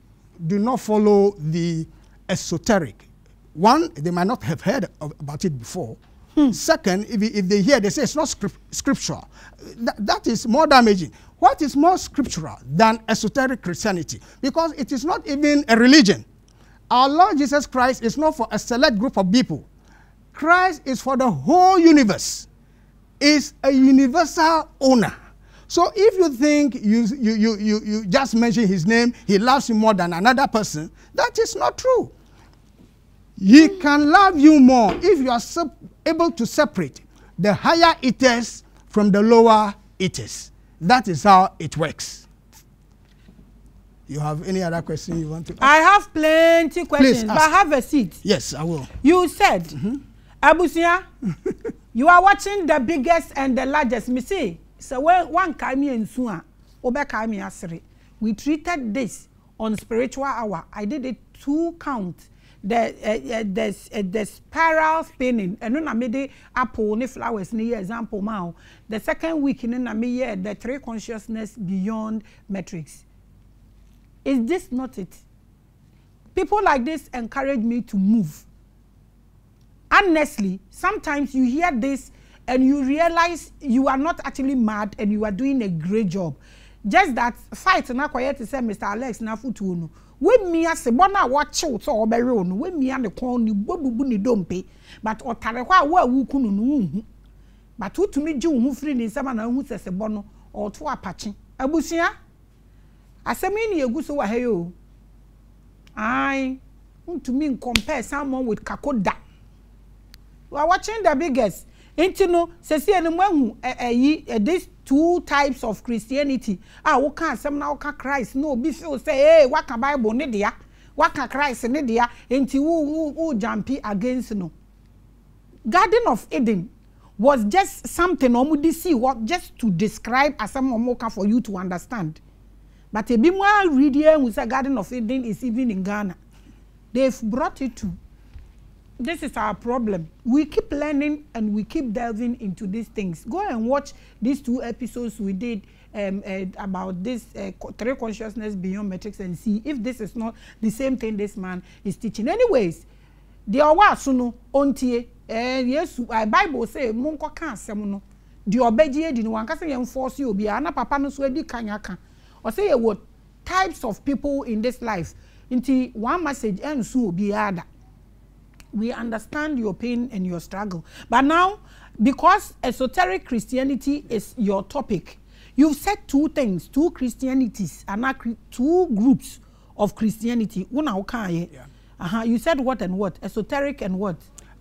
do not follow the esoteric. One, they might not have heard of, about it before. Hmm. Second, if, if they hear, they say it's not script, scriptural. Th that is more damaging. What is more scriptural than esoteric Christianity? Because it is not even a religion. Our Lord Jesus Christ is not for a select group of people. Christ is for the whole universe, is a universal owner. So if you think you, you, you, you, you just mention his name, he loves you more than another person, that is not true. He can love you more if you are able to separate the higher ethers from the lower ethers. That is how it works. You have any other question you want to ask? I have plenty questions, Please but have a seat. Yes, I will. You said mm -hmm. Abusia, you are watching the biggest and the largest. Me say, so when one kami and sua, obe kami asiri. We treated this on spiritual hour. I did it two count. The uh, uh, the uh, the spiral spinning. And then I made the apple ni flowers ni example now. The second week in na me the three consciousness beyond metrics. Is this not it? People like this encourage me to move honestly sometimes you hear this and you realize you are not actually mad and you are doing a great job. Just that fight na kwaya to say mr alex na futuo no wemia sebɔ no a wɔkyew sɛ ɔbɛwe wo no wemia ne kɔn ne bɔbubu ne dompe. But ɔtare hɔ a wo a woku no but wotumi gye wo ho firi ne nsɛm a na wohu sɛ sebɔ no. Ɔto apakye abusua asɛm yi ne yɛgu so wɔ ha yi o ae wontumi with kakoda are watching the biggest. Nti no sɛsi no mo ahu ɛyi these two types of christianity. A woka asɛm na woka christ. Na obi say ee waka bible ne dea waka christ ne dea nti wo wo wo against no. Garden of eden was just something ɔmo de see what just to describe asɛm ɔmo ka for you to understand. But ebi mo a read here ehu say garden of eden is even in ghana. They've brought it to this is our problem. We keep learning and we keep delving into these things. Go and watch these two episodes we did um, uh, about this uh, three consciousness beyond metrics and see if this is not the same thing this man is teaching. Anyways, the ọwọ aso ontie eh, yesu uh, bible say mo nkọ ka asɛm no deɛ ɔbɛgye edi no wankasa yɛn force obi a na papa no so edi kanya ka ɔsɛ yɛ wɔ types of people in this life nti one message ɛnso obi ada we understand your pain and your struggle. But now, because esoteric Christianity is your topic, you've said two things, two Christianities, and two groups of Christianity. Yeah. Uh-huh. You said what and what? Esoteric and what?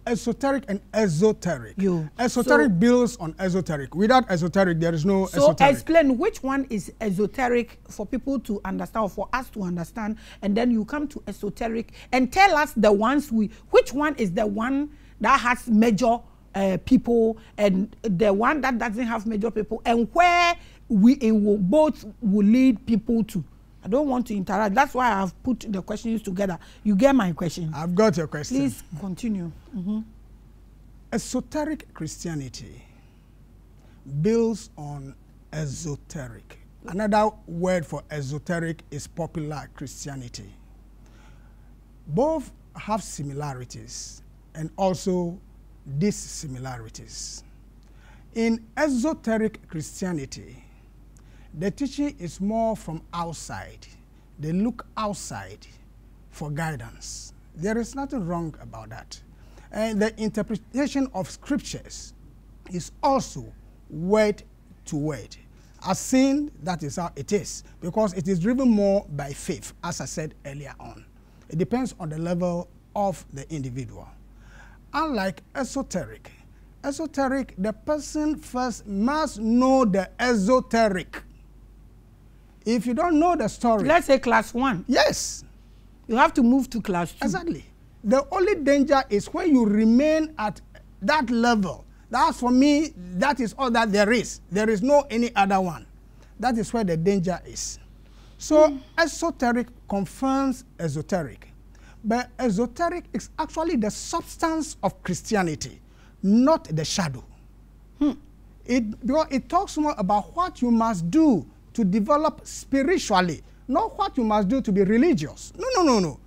Esoteric and esoteric. You. Esoteric so, builds on esoteric. Without esoteric, there is no so esoteric. So explain which one is esoteric for people to understand, or for us to understand, and then you come to esoteric and tell us the ones we, which one is the one that has major uh, people and the one that doesn't have major people, and where we it will both will lead people to. I don't want to interact. That's why I've put the questions together. You get my question. I've got your question. Please continue. Mm-hmm. Esoteric Christianity builds on exoteric. Another word for exoteric is popular Christianity. Both have similarities and also dissimilarities. In exoteric Christianity, the teaching is more from outside. They look outside for guidance. There is nothing wrong about that. And the interpretation of scriptures is also word to word. As seen, that is how it is, because it is driven more by faith, as I said earlier on. It depends on the level of the individual. Unlike esoteric, esoteric, the person first must know the exoteric. If you don't know the story. Let's say class one. Yes. You have to move to class two. Exactly. The only danger is when you remain at that level. That's for me, that is all that there is. There is no any other one. That is where the danger is. So mm. esoteric confirms esoteric. But esoteric is actually the substance of Christianity, not the shadow. Hmm. It, because it talks more about what you must do to develop spiritually, not what you must do to be religious. No, no, no, no.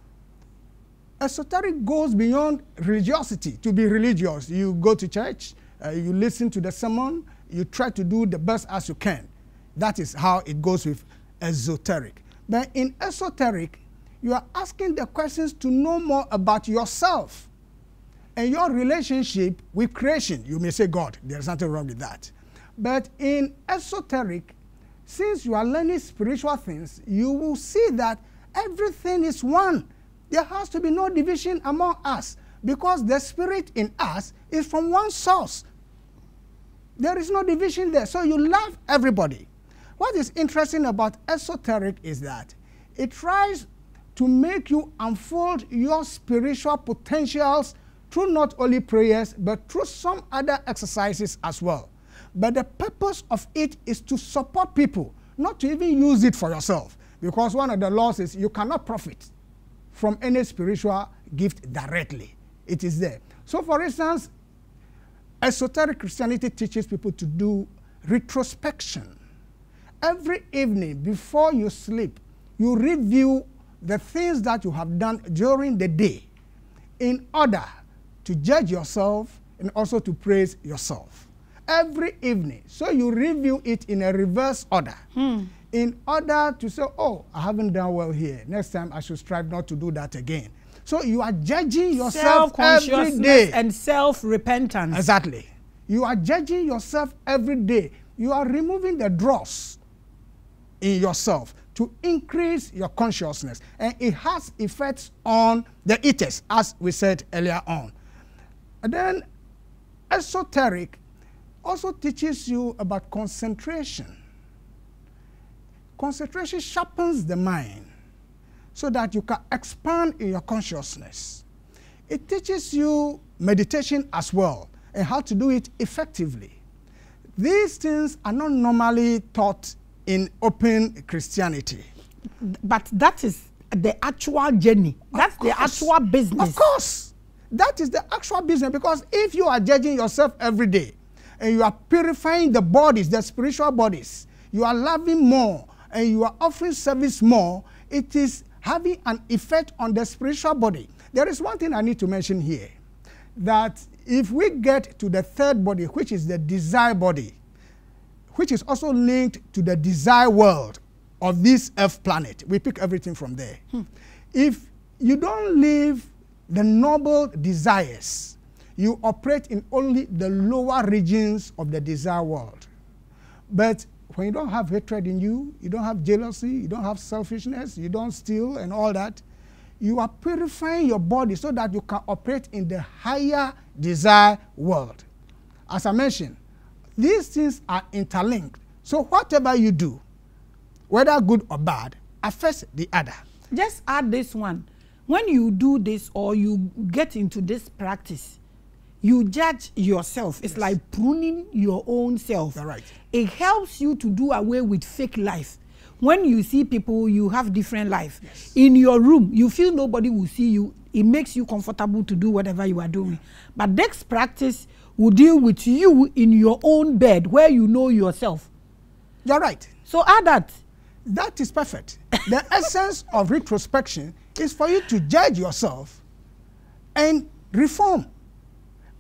Esoteric goes beyond religiosity to be religious. You go to church, uh, you listen to the sermon, you try to do the best as you can. That is how it goes with exoteric. But in esoteric, you are asking the questions to know more about yourself and your relationship with creation. You may say God, there's nothing wrong with that. But in esoteric, since you are learning spiritual things, you will see that everything is one. There has to be no division among us because the spirit in us is from one source. There is no division there. So you love everybody. What is interesting about esoteric is that it tries to make you unfold your spiritual potentials through not only prayers, but through some other exercises as well. But the purpose of it is to support people, not to even use it for yourself. Because one of the laws is you cannot profit from any spiritual gift directly. It is there. So, for instance, esoteric Christianity teaches people to do retrospection. Every evening before you sleep, you review the things that you have done during the day in order to judge yourself and also to praise yourself every evening. So you review it in a reverse order. Hmm. in order to say, oh, I haven't done well here. Next time I should strive not to do that again. So you are judging yourself every day. And self-repentance. Exactly. You are judging yourself every day. You are removing the dross in yourself to increase your consciousness. And it has effects on the ethers, as we said earlier on. And then esoteric also teaches you about concentration. Concentration sharpens the mind so that you can expand in your consciousness. It teaches you meditation as well and how to do it effectively. These things are not normally taught in open Christianity. but that is the actual journey. That's the actual business. Of course. That is the actual business because if you are judging yourself every day and you are purifying the bodies, the spiritual bodies, you are loving more and you are offering service more, it is having an effect on the spiritual body. There is one thing I need to mention here that if we get to the third body, which is the desire body, which is also linked to the desire world of this earth planet. We pick everything from there. Hmm. If you don't live the noble desires, you operate in only the lower regions of the desire world. But when you don't have hatred in you, you don't have jealousy, you don't have selfishness, you don't steal and all that, you are purifying your body so that you can operate in the higher desire world. As I mentioned, these things are interlinked. So whatever you do, whether good or bad, affects the other. Just add this one. When you do this or you get into this practice, you judge yourself. It's like pruning your own self. You're right. It helps you to do away with fake life. When you see people, you have different life. In your room, you feel nobody will see you. It makes you comfortable to do whatever you are doing. But next practice will deal with you in your own bed where you know yourself. You're right. So add that. That is perfect. the <laughs> essence of retrospection is for you to judge yourself and reform.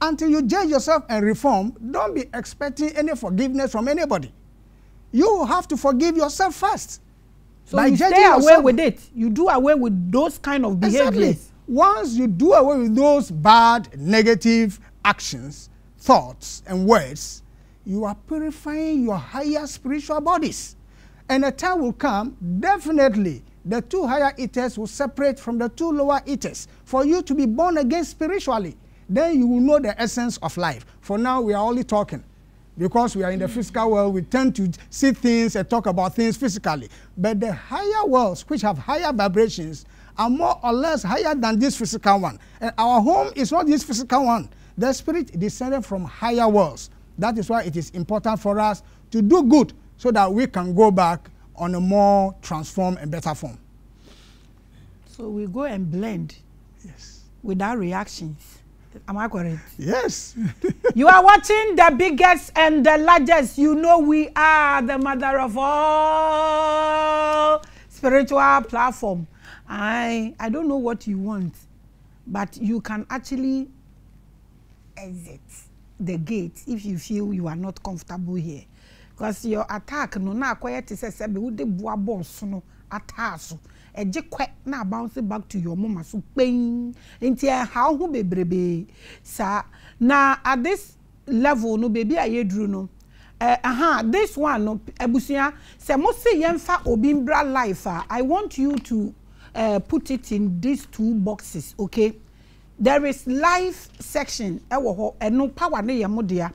Until you judge yourself and reform, don't be expecting any forgiveness from anybody. You have to forgive yourself first. So By you stay away yourself- with it. You do away with those kind of behaviors. Exactly. Once you do away with those bad, negative actions, thoughts, and words, you are purifying your higher spiritual bodies. And a time will come, definitely, the two higher ethers will separate from the two lower ethers for you to be born again spiritually. Then you will know the essence of life. For now, we are only talking. Because we are in the mm. physical world, we tend to see things and talk about things physically. But the higher worlds, which have higher vibrations, are more or less higher than this physical one. And our home is not this physical one. The spirit descended from higher worlds. That is why it is important for us to do good so that we can go back on a more transformed and better form. So we go and blend Yes. without reactions. Am I correct? Yes. <laughs> you are watching the biggest and the largest. You know we are the mother of all spiritual platform. I I don't know what you want, but you can actually exit the gate if you feel you are not comfortable here. Because your attack no na akɔyɛ te sɛ sɛbi wode boa bɔɔso no ataa so ɛgye kwɛ na bounce back to your moma so kpen nti ɛha ho bebrebe. Saa na at this level no beebi a yɛduru no eh, aha this one no abusua sɛ mo se yɛmfa obi mbra life a i want you to uh, put it in these two boxes okay? There is live section ɛwɔ hɔ ɛno power ne yɛ mo dea.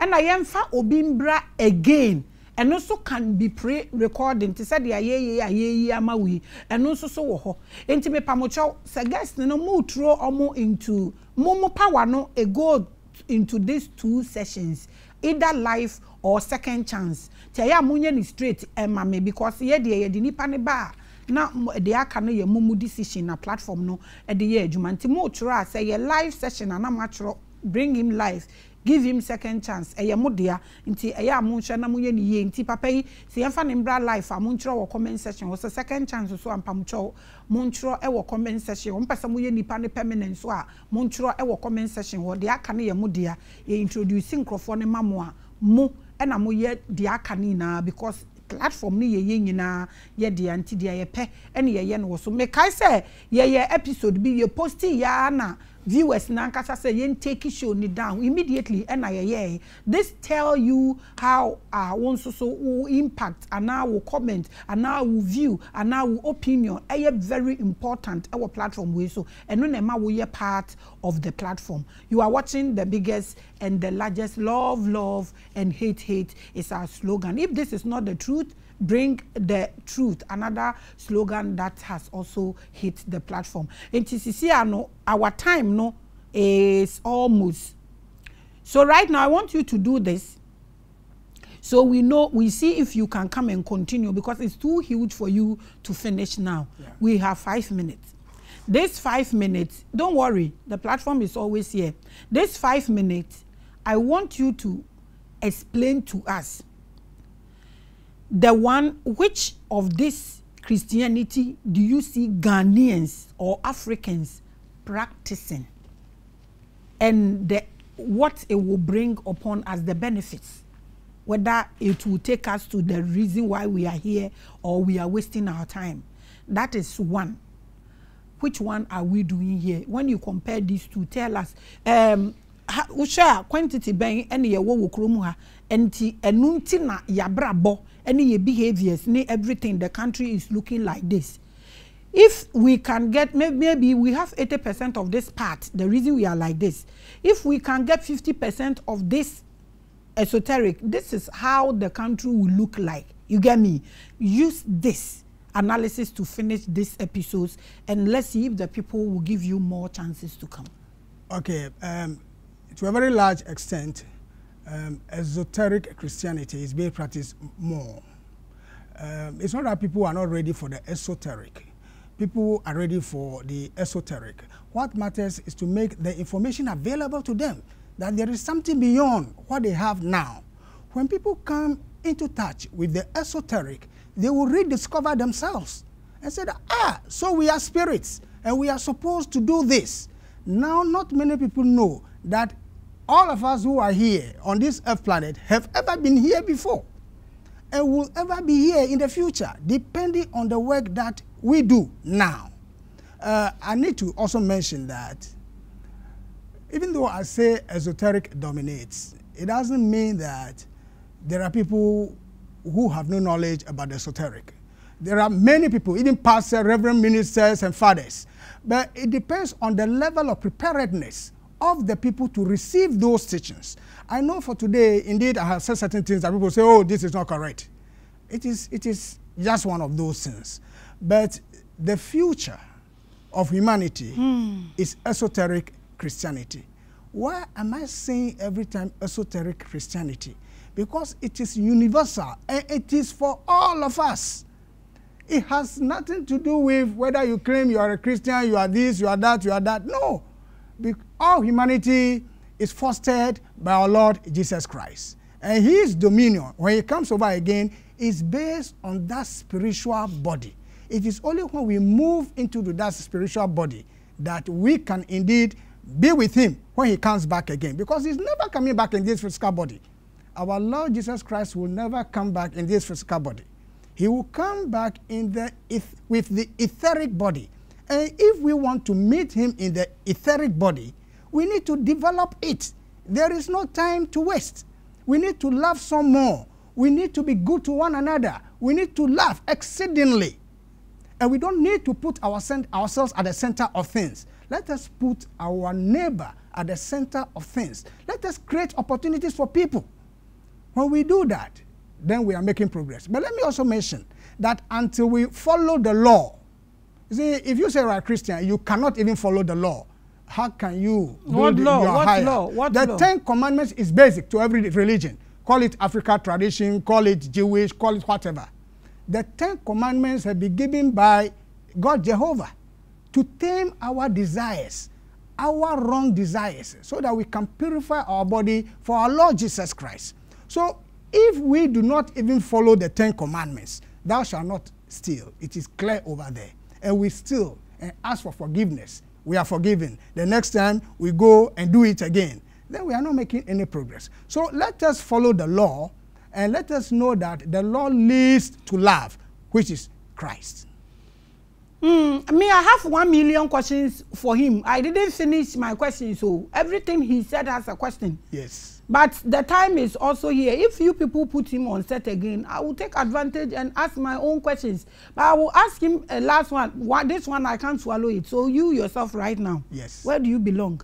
Ɛna yɛmfa obi mbra again ɛno nso can be pre recording te sɛ deɛ ayɛyie ayɛyie ama wo yi. Ɛno nso so wɔ hɔ. Nti mepamokyɛw sɛ guest no mo turo ɔmo into mo mo power no e go into these two sessions either live or second chance. Tí ɛyɛ a mo nyɛ ne straight ɛma me because yɛ deɛ yɛde nipa ne ba na deɛ aka no yɛ mo mu decision na platform no ɛde yɛ adwuma. Nti mo twerɛ a sɛ yɛ live session a na mo atwerɛ bring him live give him second chance. Ɛyɛ mo dea nti ɛyɛ a mo nhwɛ na mo yɛ ne yie nti papa yi sɛ yɛmfa ne mbra live a mo ntwerɛ wɔ comment section. Wɔ sɛ second chance so a mpamkyɛw mo ntwerɛ ɛwɔ comment section. Wɔn mpɛ sɛ mo yɛ nipa ne permanent so a mo ntwerɛ ɛwɔ comment section. Wɔ deɛ aka no yɛ mo dea yɛ introduce nkurɔfoɔ ne ma mo a mo ɛna mo yɛ deɛ aka no nyinaa because platform ne yɛyɛ nyinaa yɛdeɛ nti deɛ yɛpɛ ɛne yɛyɛ no wɔ so mekae sɛ yɛyɛ episode bi yɛ posti yɛa na viewers nankasa sɛ yɛn take show ni down immediately ɛna yɛyɛ this tell you how uh, wɔn nso so wo impact anaa wo comment anaa wo view anaa wo opinion ɛyɛ very important ɛwɔ platform wei so. Ɛno na ɛma wo yɛ part of the platform. You are watching the biggest and the largest love love and hate hate is our slogan. If this is not the truth bring the truth. Another slogan that has also hit the platform. Nti sisi ano our time no is almost. So right now i want you to do this. So we know we see if you can come and continue because it's too huge for you to finish now. Yeah. we have five minutes. This five minutes don't worry the platform is always here. This five minutes i want you to explain to us the one which of this Christianity do you see Ghanaians or Africans practicing? And the, what it will bring upon us the benefits? Whether it will take us to the reason why we are here or we are wasting our time? That is one. Which one are we doing here? When you compare these two tell us. Um, quantity ha. Na any behaviors ne everything the country is looking like this. If we can get maybe we have 80 percent of this part the reason we are like this. If we can get 50 percent of this esoteric this is how the country will look like. You get me? Use this analysis to finish this episodes and let's see if the people will give you more chances to come. Okay um, to a very large extent um, exoteric Christianity is being practiced more. Um, it's not that people are not ready for the esoteric. People are ready for the esoteric. What matters is to make the information available to them, that there is something beyond what they have now. When people come into touch with the esoteric, they will rediscover themselves and say, ah, so we are spirits and we are supposed to do this. Now, not many people know that all of us who are here on this earth planet have ever been here before and will ever be here in the future, depending on the work that we do now. Uh, I need to also mention that even though I say exoteric dominates, it doesn't mean that there are people who have no knowledge about the esoteric. There are many people, even pastors, reverend ministers, and fathers. But it depends on the level of preparedness of the people to receive those teachings. I know for today, indeed, I have said certain things that people say, oh, this is not correct. It is, it is just one of those things. But the future of humanity mm. is esoteric Christianity. Why am I saying every time esoteric Christianity? Because it is universal and it is for all of us. It has nothing to do with whether you claim you are a Christian, you are this, you are that, you are that. No all humanity is fostered by our Lord Jesus Christ. And his dominion, when he comes over again, is based on that spiritual body. It is only when we move into that spiritual body that we can indeed be with him when he comes back again. Because he's never coming back in this physical body. Our Lord Jesus Christ will never come back in this physical body. He will come back in the, with the etheric body. And if we want to meet him in the etheric body, we need to develop it. There is no time to waste. We need to love some more. We need to be good to one another. We need to love exceedingly. And we don't need to put our, ourselves at the center of things. Let us put our neighbor at the center of things. Let us create opportunities for people. When we do that, then we are making progress. But let me also mention that until we follow the law, you see, if you say you're a Christian, you cannot even follow the law. How can you what law? Your what higher? law? What the law? Ten Commandments is basic to every religion. Call it Africa tradition, call it Jewish, call it whatever. The Ten Commandments have been given by God Jehovah to tame our desires, our wrong desires, so that we can purify our body for our Lord Jesus Christ. So if we do not even follow the Ten Commandments, thou shalt not steal. It is clear over there and we steal and ask for forgiveness, we are forgiven. The next time we go and do it again, then we are not making any progress. So let us follow the law and let us know that the law leads to love, which is Christ. Mm, me, I have one million questions for him. I didn't finish my questions, so everything he said has a question. Yes. But the time is also here. If you people put him on set again, I will take advantage and ask my own questions. But I will ask him a last one. one. This one I can't swallow it. So you yourself right now. Yes. Where do you belong?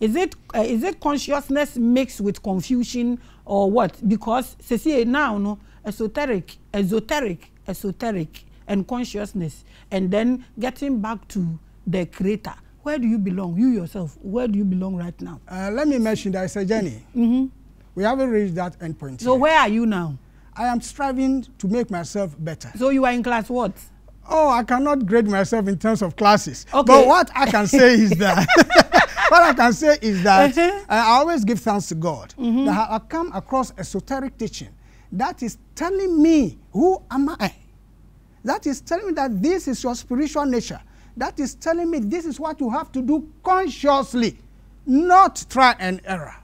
Is it uh, is it consciousness mixed with confusion or what? Because see now no esoteric, esoteric, esoteric, and consciousness, and then getting back to the creator. Where do you belong? You yourself, where do you belong right now? Uh, let me mention that it's a journey. Mm-hmm. We haven't reached that end point. So yet. where are you now? I am striving to make myself better. So you are in class what? Oh, I cannot grade myself in terms of classes. Okay. But what I can say is that <laughs> <laughs> what I can say is that Uh-huh. I always give thanks to God that I come across esoteric teaching that is telling me who am I. That is telling me that this is your spiritual nature. That is telling me this is what you have to do consciously, not try and error.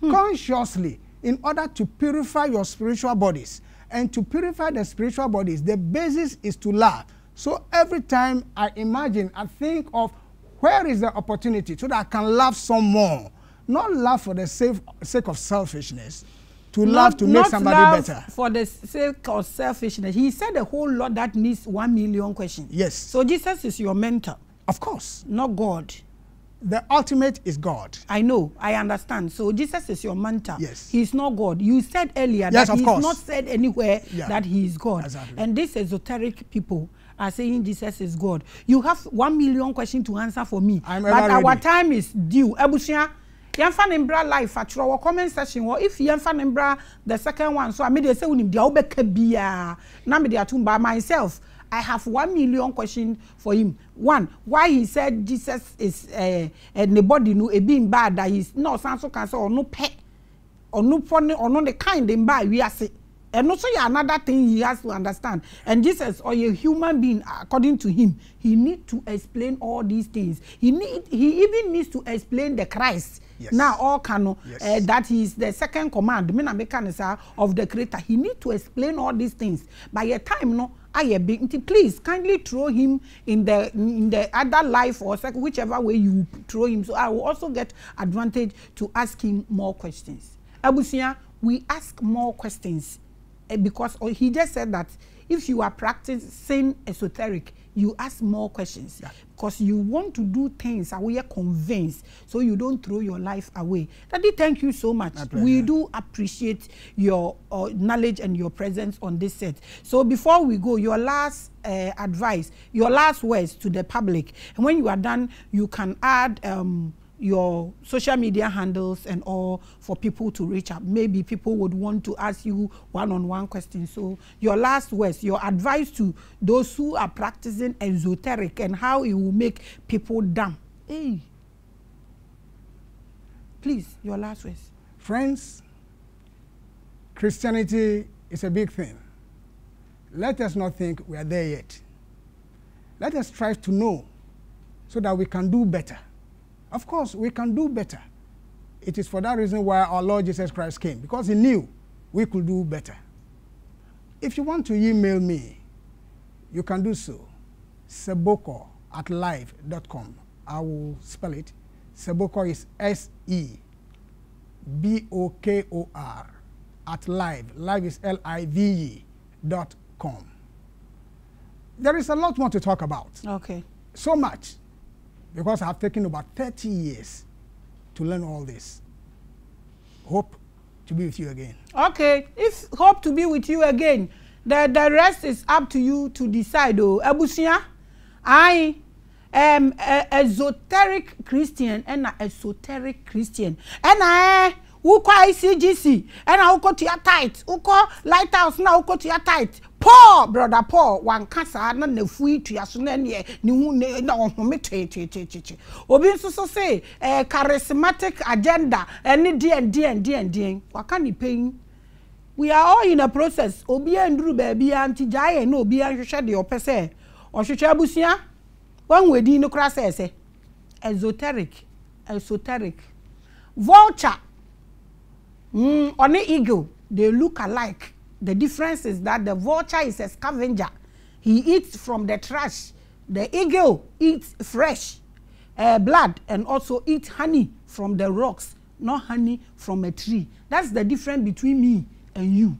Hmm. Consciously, in order to purify your spiritual bodies. And to purify the spiritual bodies, the basis is to love. So every time I imagine, I think of where is the opportunity so that I can love some more. Not love for the sake, sake of selfishness, to love to make somebody better. For the sake of selfishness. He said a whole lot that needs one million questions. Yes. So Jesus is your mentor, Of course, not God. the ultimate is God. I know, I understand. So Jesus is your mentor. Yes. He's not God. You said earlier Yes, that he's course. not said anywhere Yeah. that he is God. Exactly. And these esoteric people are saying Jesus is God. You have one million questions to answer for me. I'm but our time is due. Ebusua, yɛmfa ne mbra life atwerɛ wɔ comment section hɔ if yɛmfa ne mbra the second one so a mede sɛ wonim deɛ wobɛka biaa na mede atom by myself I have one million question for him. One, why he said Jesus is uh, body no ebi mba that he's no san so kan sɛ ɔno pɛ. Ɔno pɔ ne ɔno ne kind mba wiase. Ɛno so yɛ another thing he has to understand. And jesus or a human being according to him. He need to explain all these things. He need he even needs to explain the christ Yes. now all kano Yes. uh, that is the second command. Me na meka ne saa of the creator. He need to explain all these things. By your time no ayɛ big nti please kindly throw him in the in the other life or second whichever way you throw him. So i will also get advantage to ask him more questions. Abusua we ask more questions eh, because oh, he just said that if you are practicing same esoteric you ask more questions. Yeah. because you want to do things and we are convinced so you don't throw your life away. Daddy thank you so much. We do appreciate your uh, knowledge and your presence on this set. So before we go your last uh, advice your last words to the public. And when you are done you can add um, your social media handles and all for people to reach out maybe people would want to ask you one-on-one questions so your last words your advice to those who are practicing esoteric and how it will make people dumb hey please your last words Friends, Christianity is a big thing. Let us not think we are there yet. Let us strive to know so that we can do better. Of course, we can do better. It is for that reason why our Lord Jesus Christ came, because he knew we could do better. If you want to email me, you can do so. Sebokor at live.com. I will spell it. Sebokor is S E B O K O R at live. Live is L I V E dot com. There is a lot more to talk about. okay So much. Because I've taken about 30 years to learn all this. Hope to be with you again. okay if hope to be with you again the the rest is up to you to decide o abusua ayi um, uh, esoteric christian ɛna esoteric christian ɛna ɛ wokɔ icgc ɛna wokɔ tua tight wokɔ lighthouse na wokɔ tua tight. Paul broda paul wanka saa na nafu yi tua so na neɛ ne ho ne na ɔhome tweetweetweetwe. Obi nso so se ɛɛ charismatic agenda ɛne deɛn deɛn deɛn deɛn. Waka ne pɛn we are all in a process. Obiara nduru baabi a nti gyaa yɛn na obiara nhwehwɛ deɛ ɔpɛ sɛ ɔhwehwɛ abusua wɔn wɔ din no kora sɛ esoteric. Esoteric. Vulture mm, ɔne eagle they look alike. The difference is that the vulture is a scavenger. He eats from the trash. The eagle eats fresh uh, blood and also eats honey from the rocks, not honey from a tree. That's the difference between me and you.